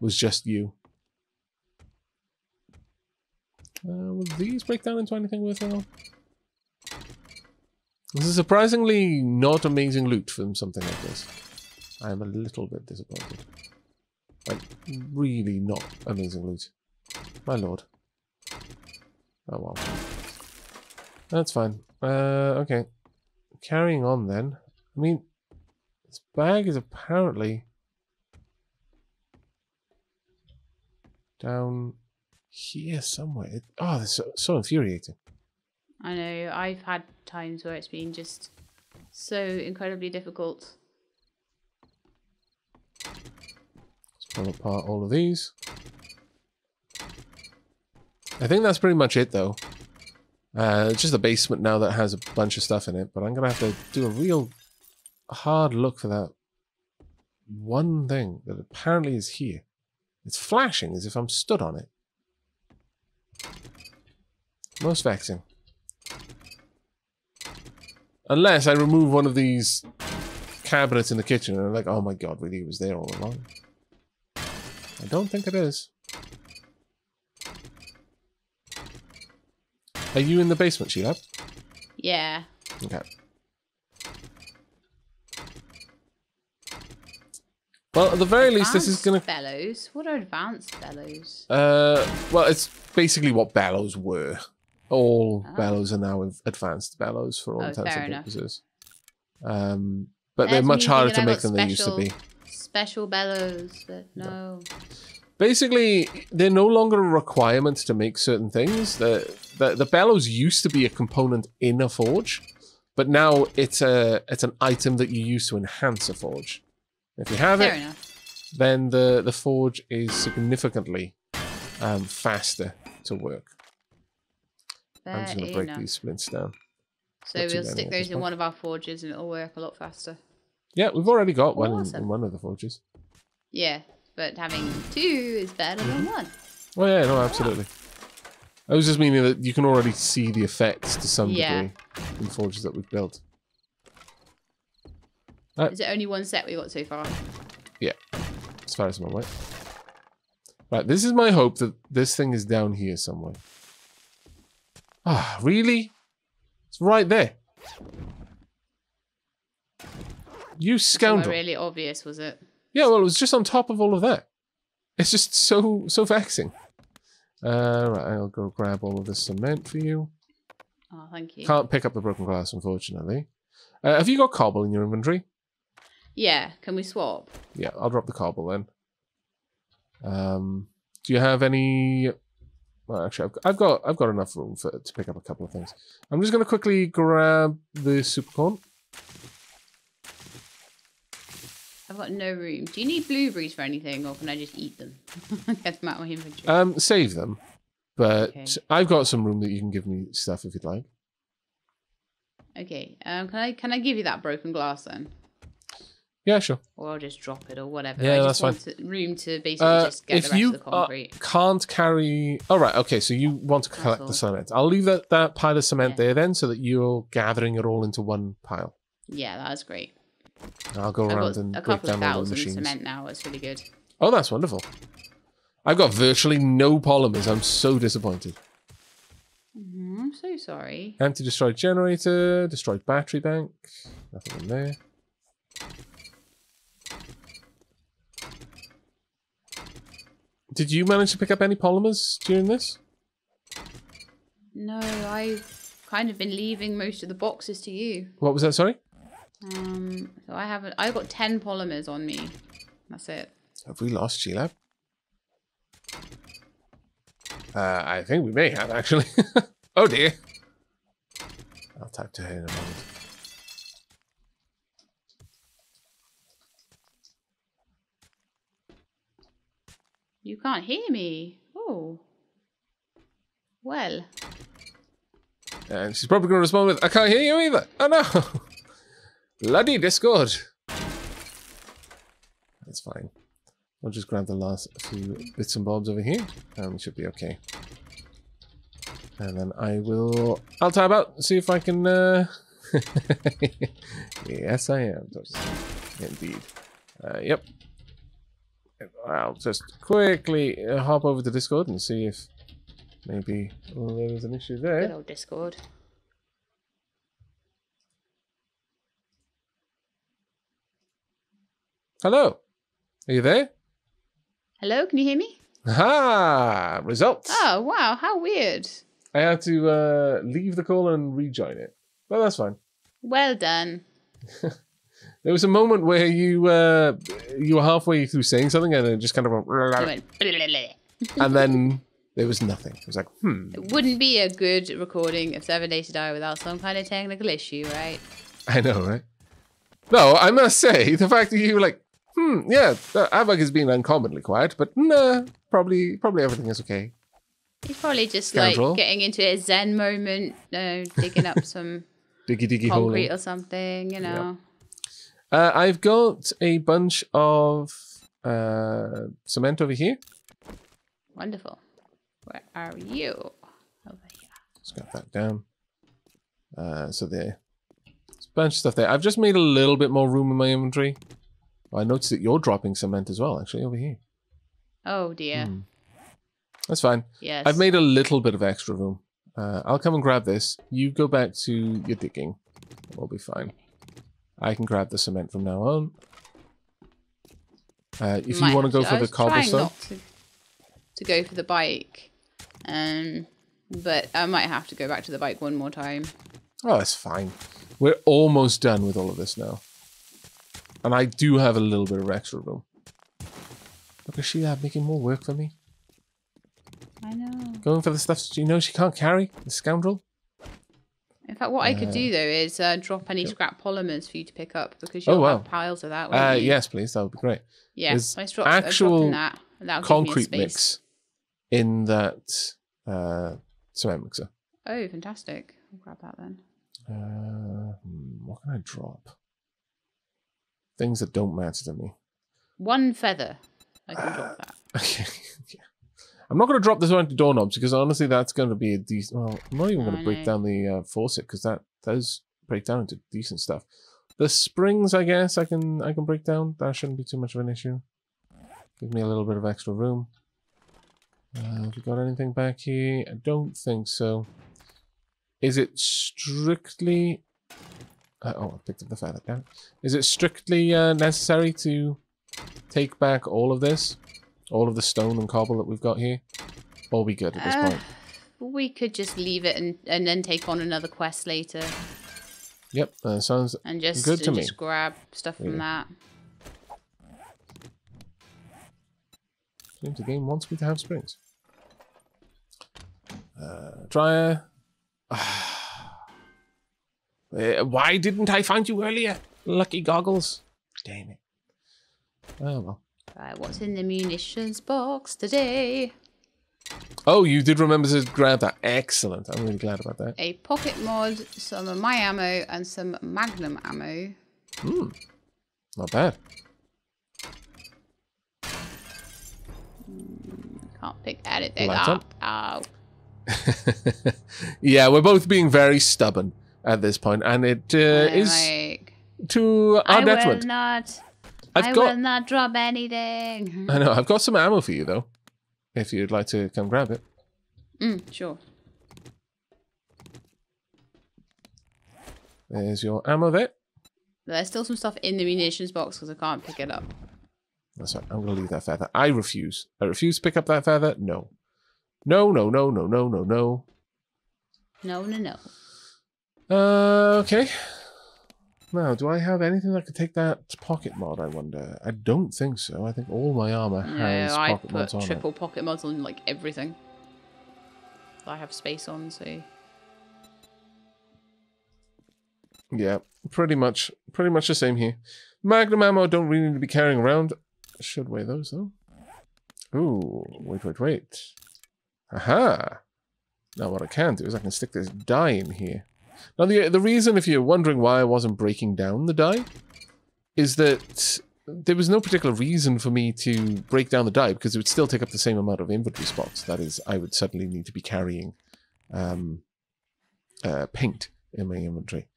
was just you. Uh, will these break down into anything worthwhile? This is surprisingly not amazing loot from something like this. I am a little bit disappointed. Like, really not amazing loot. My lord. Oh well. That's fine. Uh, okay. Carrying on then. I mean, this bag is apparently down here somewhere. It, oh, this is so, so infuriating. I know. I've had times where it's been just so incredibly difficult. Let's pull apart all of these. I think that's pretty much it, though. Uh, it's just a basement now that has a bunch of stuff in it, but I'm gonna have to do a real hard look for that one thing that apparently is here. It's flashing as if I'm stood on it. Most vexing. Unless I remove one of these cabinets in the kitchen and I'm like, oh my god, really, it was there all along. I don't think it is. Are you in the basement, Shelab? Yeah. Okay. Well, at the very least, this is gonna. bellows. What are advanced bellows? Uh, well, it's basically what bellows were. All Ah. bellows are now advanced bellows for all Oh, intents and purposes. Um, but they're much harder to make than they used to be. Special bellows, but no. Basically, they're no longer a requirement to make certain things. The, the the bellows used to be a component in a forge, but now it's a it's an item that you use to enhance a forge. If you have Fair it, enough. then the the forge is significantly um, faster to work. I'm just going to break enough. these splints down. So not we'll stick those in point. one of our forges and it'll work a lot faster. Yeah, we've already got one in, in one of the forges. Yeah, but having two is better than one. Oh yeah, no, absolutely. I was just meaning that you can already see the effects to some Yeah. degree in forges that we've built. Uh, Is it only one set we got so far? Yeah, as far as I'm aware. Right, this is my hope that this thing is down here somewhere. Ah, really? It's right there. You scoundrel. really obvious, was it? Yeah, well, it was just on top of all of that. It's just so so vexing. Uh, right, I'll go grab all of this cement for you. Oh, thank you. Can't pick up the broken glass, unfortunately. Uh, have you got cobble in your inventory? Yeah, can we swap? Yeah, I'll drop the cobble then. Um, do you have any? Well, actually, I've got, I've got I've got enough room for to pick up a couple of things. I'm just going to quickly grab the super corn. I've got no room. Do you need blueberries for anything, or can I just eat them? Get them out of my inventory. Um, save them, but Okay. I've got some room that you can give me stuff if you'd like. okay. Um, can I can I give you that broken glass then, Yeah, sure. or I'll just drop it or whatever. Yeah, I that's just want to- room to basically Uh, just get the if rest you of the concrete. uh, concrete. can't carry, all right, okay. So you want to collect the cement? I'll leave that that pile of cement Yeah. there then, so that you're gathering it all into one pile. yeah, that's great. I'll go I've around and a break down all the machines. cement now. It's really good. Oh, that's wonderful. I've got virtually no polymers. I'm so disappointed. Mhm, I'm so sorry. Empty destroyed generator, destroyed battery bank. Nothing in there. Did you manage to pick up any polymers during this? No, I've kind of been leaving most of the boxes to you. What was that? Sorry. Um, so I haven't. I've got ten polymers on me. That's it. Have we lost Shelab? Uh, I think we may have, actually. oh, dear. I'll type to her in a moment. You can't hear me. Oh. Well, And she's probably going to respond with, I can't hear you either. Oh, no. Bloody Discord. That's fine. I'll just grab the last few bits and bobs over here, and we should be okay. And then I will... I'll tab out, see if I can... Uh... yes, I am. Indeed. Uh, yep. I'll just quickly uh, hop over to Discord and see if maybe oh, there's an issue there. good old Discord. Hello. Are you there? Hello, can you hear me? Ha! Results. Oh wow, how weird. I had to uh, leave the call and rejoin it. But that's fine. Well done. There was a moment where you uh, you were halfway through saying something and it just kind of You went, went and then there was nothing. It was like, hmm, It wouldn't be a good recording of Seven Days to Die without some kind of technical issue, right? I know, right? No, I must say the fact that you were like, hmm, yeah, uh, has been uncommonly quiet, but nah, probably probably everything is okay. He's probably just Scoundrel. like getting into a zen moment, uh, digging up some Diggy diggy hole. concrete or something, you know. Uh, I've got a bunch of uh, cement over here. Wonderful. Where are you? Over here. Let's get that down. Uh, so there. There's a bunch of stuff there. I've just made a little bit more room in my inventory. I noticed that you're dropping cement as well, actually, over here. Oh dear. Hmm. That's fine. Yes. I've made a little bit of extra room. Uh, I'll come and grab this. You go back to your digging. We'll be fine. I can grab the cement from now on. Uh, if Might you want to go for the cobblestone, to, to go for the bike, um, but I might have to go back to the bike one more time. oh, that's fine. We're almost done with all of this now. And I do have a little bit of extra room. Look at Shelab making more work for me. I know. Going for the stuff she knows she can't carry, the scoundrel. In fact, what I could do though is uh, drop any scrap polymers for you to pick up because you'll Oh, wow. have piles of that. Uh, you? yes, please. That would be great. Yeah. there's I drop, actual actual that. That'll give me a Concrete mix in that uh, cement mixer. Oh, fantastic! I'll grab that then. Uh, hmm, what can I drop? Things that don't matter to me. One feather. I can drop that. Okay. yeah. I'm not going to drop this onto doorknobs because honestly, that's going to be a decent. Well, I'm not even going to break down the uh, faucet because that does break down into decent stuff. The springs, I guess, I can I can break down. That shouldn't be too much of an issue. Give me a little bit of extra room. Uh, have we got anything back here? I don't think so. Is it strictly? Uh, oh, I picked up the feather. Damn. Is it strictly uh, necessary to take back all of this? All of the stone and cobble that we've got here? Or are we good at this Uh, point? We could just leave it and, and then take on another quest later Yep, uh, sounds and just, Good to and me. just grab stuff from that. Seems the game wants me to have springs. Uh, dryer. Uh, why didn't I find you earlier? Lucky goggles. Damn it. Oh well. Right, what's in the munitions box today? Oh, you did remember to grab that. Excellent. I'm really glad about that. A pocket mod, some of my ammo, and some magnum ammo. Hmm. Not bad. Can't pick anything up. Oh. yeah, we're both being very stubborn at this point, and it uh, is like, to I our will not. I've I got. will not drop anything. I know. I've got some ammo for you though, if you'd like to come grab it. Mm, sure. There's your ammo there. There's still some stuff in the munitions box because I can't pick it up. That's right. I'm going to leave that feather. I refuse. I refuse to pick up that feather. No. No, no, no, no, no, no, no. No, no, no. Uh, okay. Now, do I have anything that could take that pocket mod, I wonder? I don't think so. I think all my armor has No, I pocket put mods on triple pocket mods on like everything. I have space on, so. Yeah, pretty much. Pretty much the same here. Magnum ammo don't really need to be carrying around. Should weigh those, though. Ooh, wait, wait, wait. Aha! Now what I can do is I can stick this dye in here. Now the the reason, if you're wondering why I wasn't breaking down the dye, is that there was no particular reason for me to break down the dye because it would still take up the same amount of inventory spots. That is, I would suddenly need to be carrying um, uh, paint in my inventory.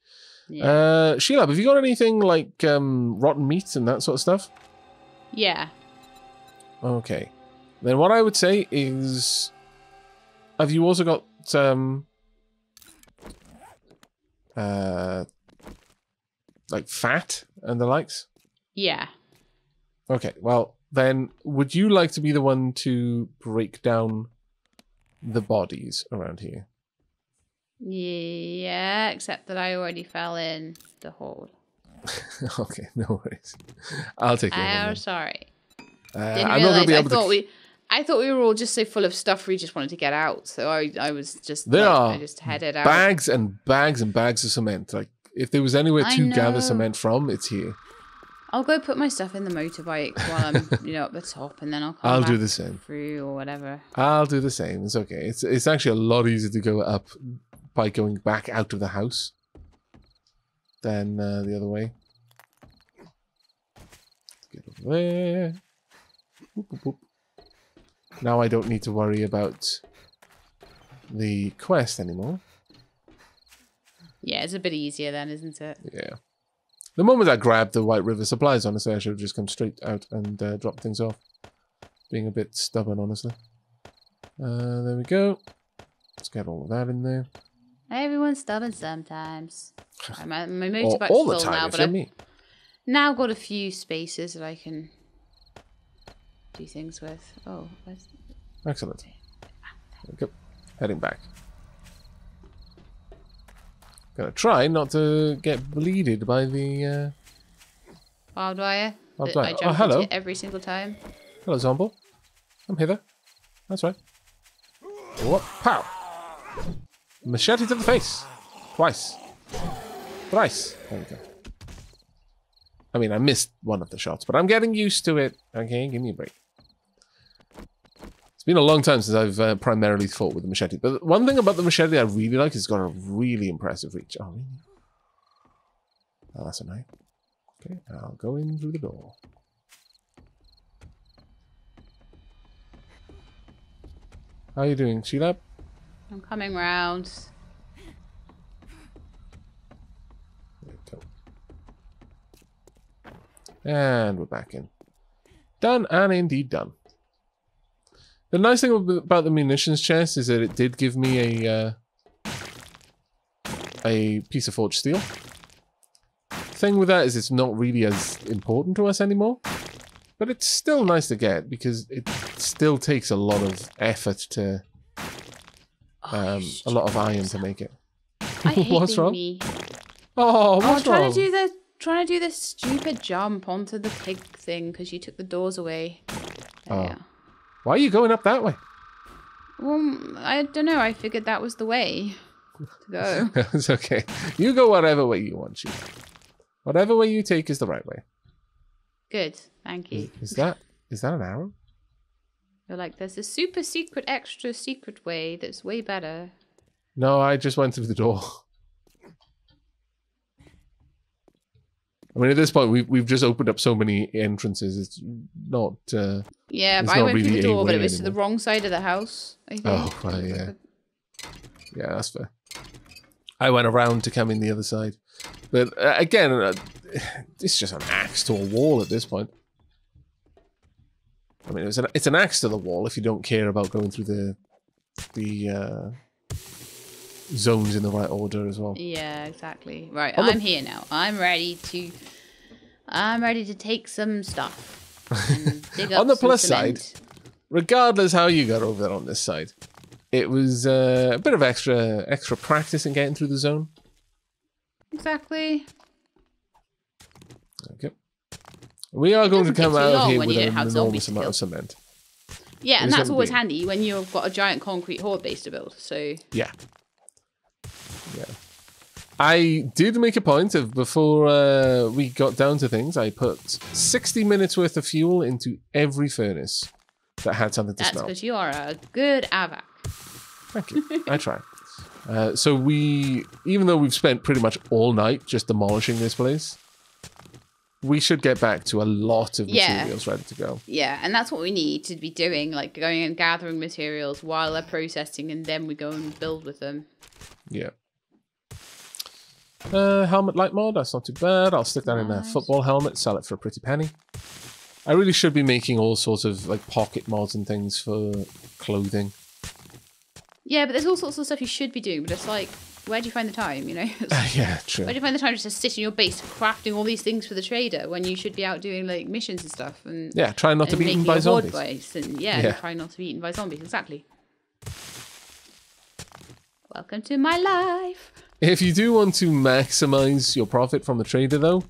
yeah. Uh, Shelab, have you got anything like um, rotten meat and that sort of stuff? yeah. Okay. Then what I would say is, have you also got um, uh, like fat and the likes? Yeah. Okay. Well, then would you like to be the one to break down the bodies around here? Yeah, except that I already fell in the hole. okay, no worries. I'll take care I'm of it. sorry. Uh, I'm not going to be I able thought to. we, I thought we were all just so full of stuff we just wanted to get out. So I, I was just, There like, are I just headed out. bags and bags and bags of cement. Like if there was anywhere I to gather cement from, it's here. I'll go put my stuff in the motorbike while I'm, you know, at the top, and then I'll come I'll back do the same. through or whatever. I'll do the same. It's okay. It's it's actually a lot easier to go up by going back out of the house than uh, the other way. Get over there. Boop, boop, boop. Now I don't need to worry about the quest anymore. Yeah, it's a bit easier then, isn't it? Yeah. The moment I grabbed the White River supplies, honestly, I should have just come straight out and uh, dropped things off. Being a bit stubborn, honestly. Uh, there we go. Let's get all of that in there. Everyone's stubborn sometimes. My, my Or motorbike's all full now, but I've me. now got a few spaces that I can do things with. Oh, where's... Excellent. We. Heading back. Gonna try not to get bleeded by the. Uh... barbed wire. Barbed that I jump Oh, hello. into every single time. Hello, Zombo. I'm hither. That's right. What? Pow! Machete to the face. Twice. Thrice. There we go. I mean, I missed one of the shots, but I'm getting used to it. Okay, give me a break. Been a long time since I've uh, primarily fought with the machete. But one thing about the machete I really like is it's got a really impressive reach. Oh, really? Oh, that's a knife. Okay, I'll go in through the door. How are you doing, Shelab? I'm coming round. There we go. And we're back in. Done and indeed done. The nice thing about the munitions chest is that it did give me a uh, a piece of forged steel. thing with that is it's not really as important to us anymore. But it's still nice to get because it still takes a lot of effort to Oh, um, a lot of iron to make it. I What's being wrong? me. Oh, Oh, I'm what's trying wrong? to do the trying to do this stupid jump onto the pig thing because you took the doors away. Oh. Why are you going up that way? Well, I don't know. I figured that was the way to go. it's okay. You go whatever way you want, you. Whatever way you take is the right way. Good. Thank you. Is that is that an arrow? You're like, there's a super secret, extra secret way that's way better. No, I just went through the door. I mean, at this point, we've we've just opened up so many entrances. It's not. Uh, Yeah, It's but I not went through the door, but it way was to the wrong side of the house. I think. Oh, well, yeah. yeah, that's fair. I went around to come in the other side, but uh, again, uh, it's just an axe to a wall at this point. I mean, it's an it's an axe to the wall if you don't care about going through the the uh, zones in the right order as well. Yeah, exactly. Right, I'm here now. I'm ready to. I'm ready to take some stuff. On the plus cement. side, regardless how you got over there on this side, it was uh, a bit of extra extra practice in getting through the zone. Exactly. Okay. We are going to come out of here with an enormous amount of cement. Yeah, and that's always handy when you've got a giant concrete horde base to build. So Yeah. Yeah. I did make a point of before uh, we got down to things, I put 60 minutes worth of fuel into every furnace that had something to that's smell. because you are a good Aavak. Thank you. I try. Uh, so we, even though we've spent pretty much all night just demolishing this place, we should get back to a lot of Yeah. materials ready to go. Yeah, and that's what we need to be doing, like going and gathering materials while they're processing, and then we go and build with them. Yeah. Uh, helmet light mod, that's not too bad. I'll stick that in a football helmet, sell it for a pretty penny. I really should be making all sorts of like pocket mods and things for clothing. Yeah, but there's all sorts of stuff you should be doing, but it's like, where do you find the time, you know? It's- yeah, true. Where do you find the time just to sit in your base crafting all these things for the trader when you should be out doing like missions and stuff and, Yeah, try not to be eaten by zombies. base and yeah, Yeah. try not to be eaten by zombies. Exactly. Welcome to my life. If you do want to maximize your profit from the trader, though,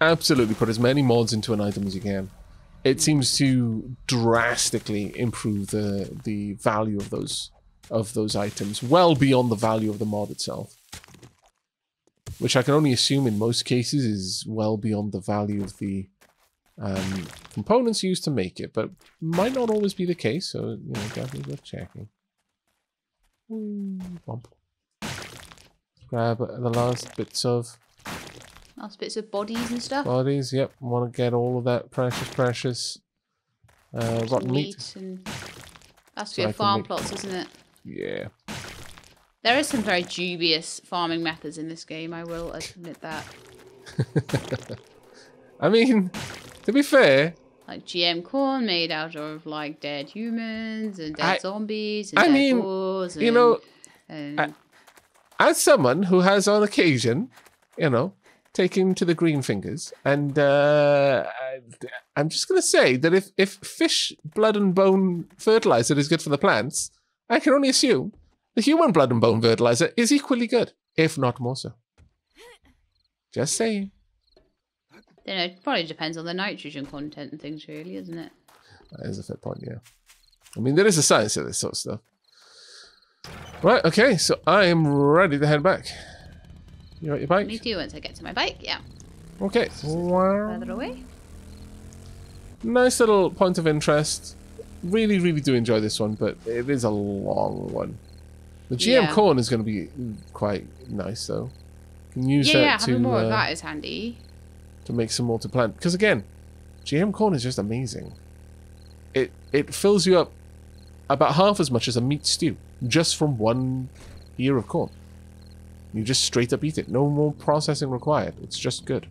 absolutely put as many mods into an item as you can. It seems to drastically improve the the value of those of those items, well beyond the value of the mod itself. Which I can only assume in most cases is well beyond the value of the um, components used to make it, but might not always be the case. So you know, definitely worth checking. Whee, bump grab the last bits of Last bits of bodies and stuff. bodies. Yep, want to get all of that precious, precious uh, rotten meat. and that's for I your farm make- plots, isn't it? Yeah, There is some very dubious farming methods in this game. I will admit that. I mean, to be fair, Like GM corn made out of like dead humans and dead I- zombies and I dead mean, boars you know, and I- as someone who has on occasion, you know, taken to the green fingers, and uh, I'm just gonna say that if if fish blood and bone fertilizer is good for the plants, I can only assume the human blood and bone fertilizer is equally good, if not more so. Just saying. you know, it probably depends on the nitrogen content and things, really, isn't it? That is a fair point, yeah. I mean, there is a science to this sort of stuff. Right, okay, so I am ready to head back. You got your bike? Me too. Once I get to my bike, yeah, Okay. further away. Nice little point of interest. Really, really do enjoy this one, but it is a long one. The GM Yeah. corn is going to be quite nice, though. Can use Yeah, that yeah. to Having more uh, of that is handy. to make some more to plant. Because again, GM corn is just amazing. It it fills you up about half as much as a meat stew just from one ear of corn. You just straight up eat it. No more processing required. It's just good.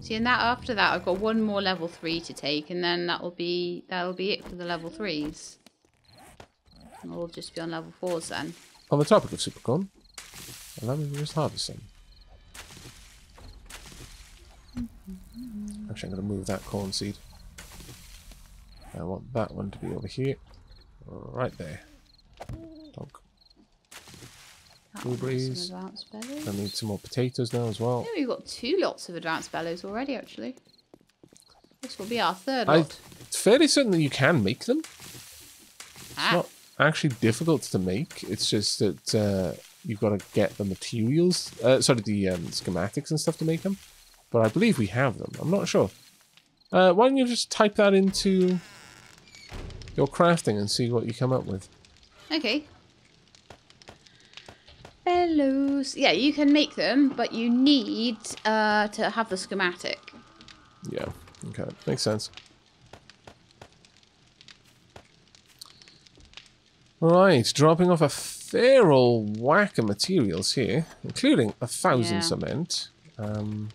See, and that after that, I've got one more level three to take, and then that'll be that'll be it for the level threes. And I'll just be on level fours then. On the topic of super corn, let me just harvest some. Actually, I'm going to move that corn seed. I want that one to be over here. Right there. That Blueberries. Some advanced bellows. I need some more potatoes now as well. Yeah, we've got two lots of advanced bellows already, actually. This will be our third I- lot. It's fairly certain that you can make them. It's Ah, not actually difficult to make. It's just that uh, you've got to get the materials, uh, sorry, the um, schematics and stuff to make them. But I believe we have them. I'm not sure. Uh, why don't you just type that into your crafting and see what you come up with? Okay. Bellows. Yeah, you can make them, but you need uh, to have the schematic. Yeah. Okay. Makes sense. Right, dropping off a fair old whack of materials here, including a thousand Yeah. cement. Um,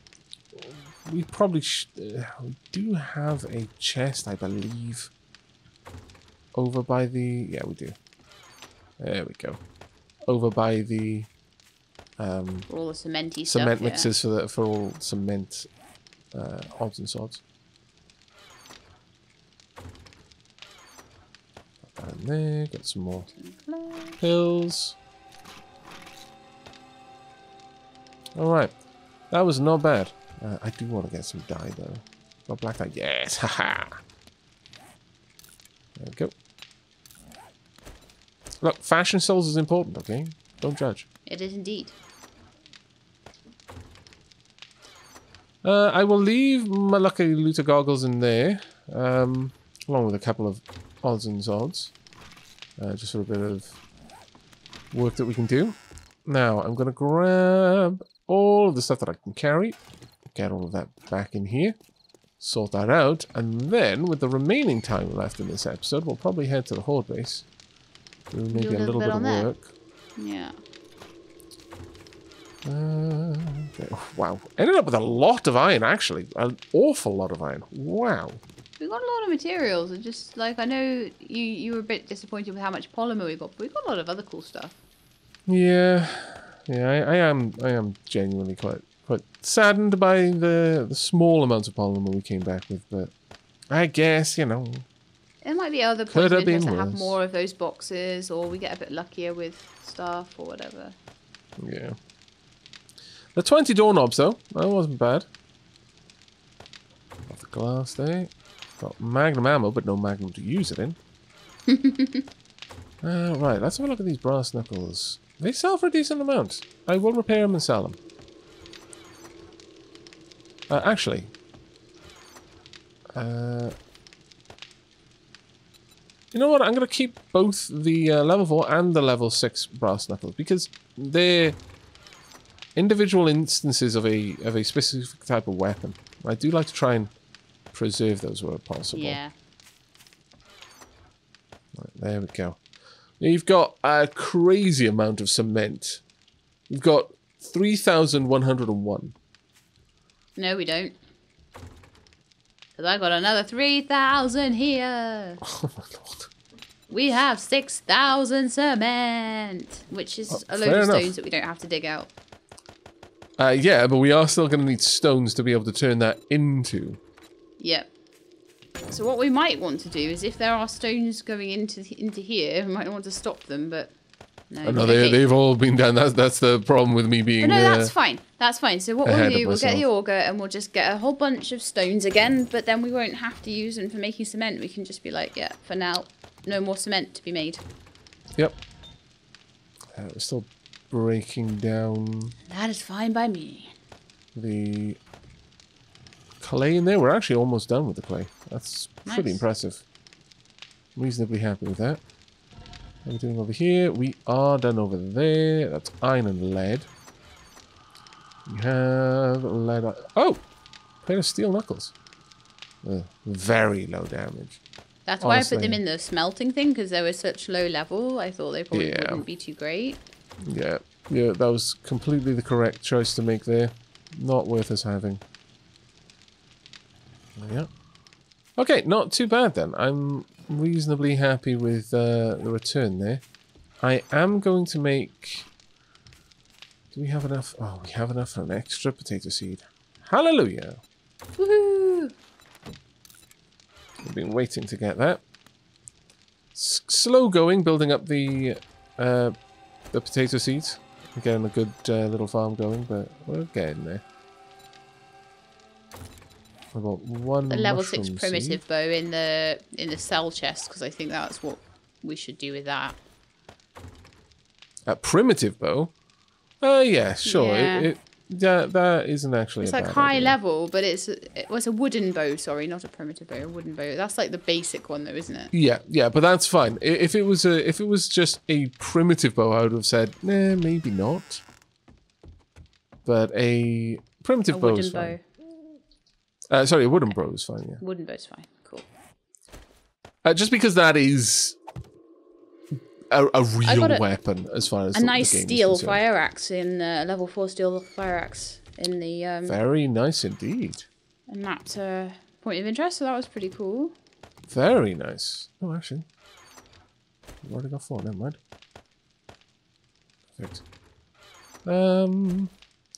we probably sh- uh, we do have a chest, I believe, over by the yeah we do. There we go, over by the um, all the cementy cement stuff. yeah. mixers for the, for all cement uh, odds and sods. In there. Get some more pills. All right, that was not bad. Uh, I do want to get some dye though. Got black dye. Yes, haha. There we go. Look, fashion souls is important. Okay, don't judge. It is indeed. Uh, I will leave my lucky looter goggles in there, um, along with a couple of odds and sods, uh, just for a bit of work that we can do. Now, I'm going to grab all of the stuff that I can carry, get all of that back in here, sort that out, and then, with the remaining time left in this episode, we'll probably head to the Horde base. Do maybe a a little little bit bit on of there. work. Yeah. Uh, okay. Wow. Ended up with a lot of iron, actually. An awful lot of iron. Wow. We got a lot of materials. And just like I know you, you were a bit disappointed with how much polymer we got, but we got a lot of other cool stuff. Yeah. Yeah, I, I am I am genuinely quite quite saddened by the, the small amounts of polymer we came back with, but I guess, you know, There might be other Could points of have been interest have more of those boxes, or we get a bit luckier with stuff or whatever. yeah. The 20 doorknobs, though, that wasn't bad. Got the glass there. Got magnum ammo, but no magnum to use it in. uh, right, let's have a look at these brass knuckles. They sell for a decent amount. I will repair them and sell them. Uh, actually, uh, you know what? I'm going to keep both the uh, level 4 and the level 6 brass knuckles because they're individual instances of a of a specific type of weapon. I do like to try and preserve those where possible. Yeah. Right, there we go. Now You've got a crazy amount of cement. You've got 3,101. No, we don't. Because I got another 3,000 here. Oh my lord. We have 6,000 cement, which is Oh, a load of enough. stones that we don't have to dig out. Uh, yeah, but we are still going to need stones to be able to turn that into. Yep. So what we might want to do is if there are stones going into into here, we might want to stop them, but no. Know they, okay. they've all been done. That's, that's the problem with me being. But no, uh, that's fine. That's fine. So what we'll do, we'll get the auger and we'll just get a whole bunch of stones again, but then we won't have to use them for making cement. We can just be like, yeah, for now, no more cement to be made. Yep. Uh, we're still breaking down That is fine by me. the clay in there. We're actually almost done with the clay. That's pretty Nice. impressive. Reasonably happy with that. Doing over here? We are done over there. That's iron and lead. We have lead. Oh! Pair of steel knuckles. Uh, very low damage. That's why I put them in the smelting thing because they were such low level. I thought they probably Yeah. wouldn't be too great. Yeah, yeah, that was completely the correct choice to make there. Not worth us having. Yeah. Okay, not too bad then. I'm reasonably happy with uh, the return there. I am going to make... Do we have enough? Oh, we have enough for an extra potato seed. Hallelujah. Woohoo! We've been waiting to get that. S slow going, building up the uh, the potato seeds. We're getting a good uh, little farm going, but we're getting there. I've got one The level six primitive seed. bow in the in the cell chest because I think that's what we should do with that. A primitive bow? Uh, yeah, sure. Yeah. It, it, that, that isn't actually It's a like high idea. level, but it's it was a wooden bow. Sorry, not a primitive bow, a wooden bow. That's like the basic one, though, isn't it? Yeah, yeah, but that's fine. If it was a, if it was just a primitive bow, I would have said, nah, maybe not. But a primitive A bow wooden bow. fine. Uh, sorry, a wooden bow is fine. Yeah, Wooden bow's fine. Cool. uh, just because that is a, a real a- weapon as far as A the, nice the steel fire axe in uh, level four steel fire axe in the um Very nice indeed. And that uh, point of interest. So that was pretty cool. Very nice. Oh, actually, I've already got four. Never mind. Perfect. Um,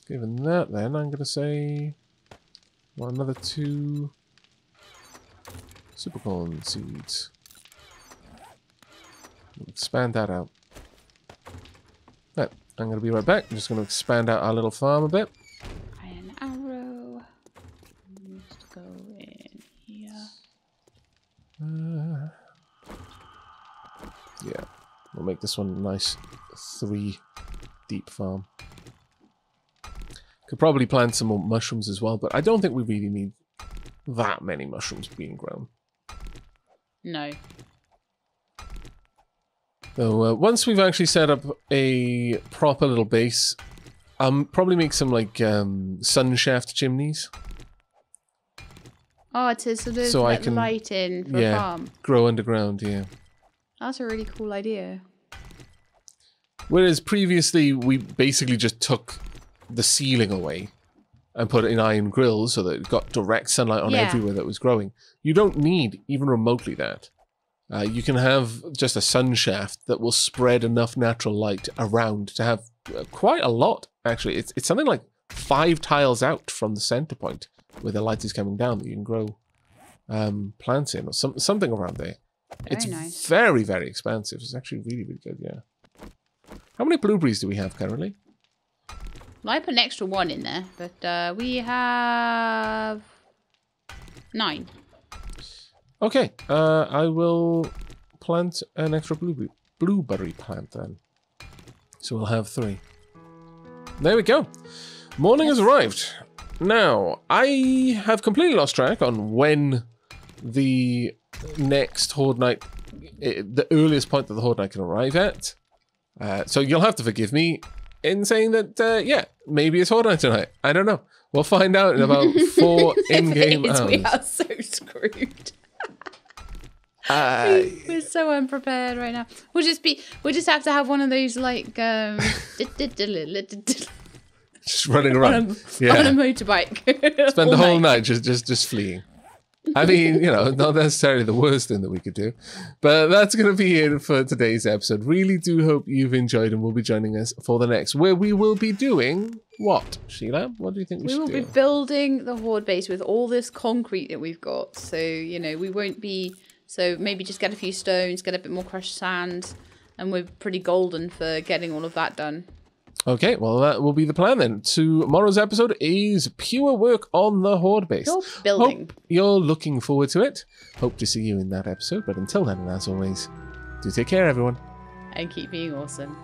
given that, then I'm gonna say, well, another two supercorn seeds. We'll expand that out. Right, I'm gonna be right back. I'm just gonna expand out our little farm a bit. Iron arrow needs to go in here. Uh, yeah, we'll make this one a nice three deep farm. Could probably plant some more mushrooms as well, but I don't think we really need that many mushrooms being grown. No. So uh, once we've actually set up a proper little base, um, probably make some like um, sun shaft chimneys. Oh, to sort of So I let the can- light in for yeah. a farm. Grow underground, yeah. That's a really cool idea. Whereas previously we basically just took the ceiling away and put it in iron grills so that it got direct sunlight on Yeah. everywhere that was growing. You don't need even remotely that. Uh, you can have just a sun shaft that will spread enough natural light around to have uh, quite a lot. Actually, it's it's something like five tiles out from the center point where the light is coming down that you can grow um, plants in or some, something around there. Very it's nice. very very expansive. It's actually really really good. Yeah. How many blueberries do we have currently? Well, I put an extra one in there, but uh, we have nine. Okay, uh, I will plant an extra blueberry blueberry plant then. So we'll have three. There we go. Morning has arrived. Now, I have completely lost track on when the next Horde Night, eh, the earliest point that the Horde Night can arrive at. Uh, so you'll have to forgive me in saying that, uh, yeah, maybe it's Horde Night tonight. I don't know. We'll find out in about four it is, hours. we are so screwed. Uh, We're so unprepared right now. We'll just be. We'll just have to have one of those like um just running around. on a Yeah. motorbike. Spend the whole night just, just, just fleeing. I mean, you know, not necessarily the worst thing that we could do. But that's going to be it for today's episode. Really do hope you've enjoyed and will be joining us for the next, where we will be doing what, Shelab? What do you think we, We will do? be building the horde base with all this concrete that we've got. So, you know, we won't be. So maybe just get a few stones, get a bit more crushed sand, and we're pretty golden for getting all of that done. Okay, well, that will be the plan then. Tomorrow's episode is pure work on the Horde base. You're building. Hope you're looking forward to it. Hope to see you in that episode. But until then, as always, do take care, everyone. And keep being awesome.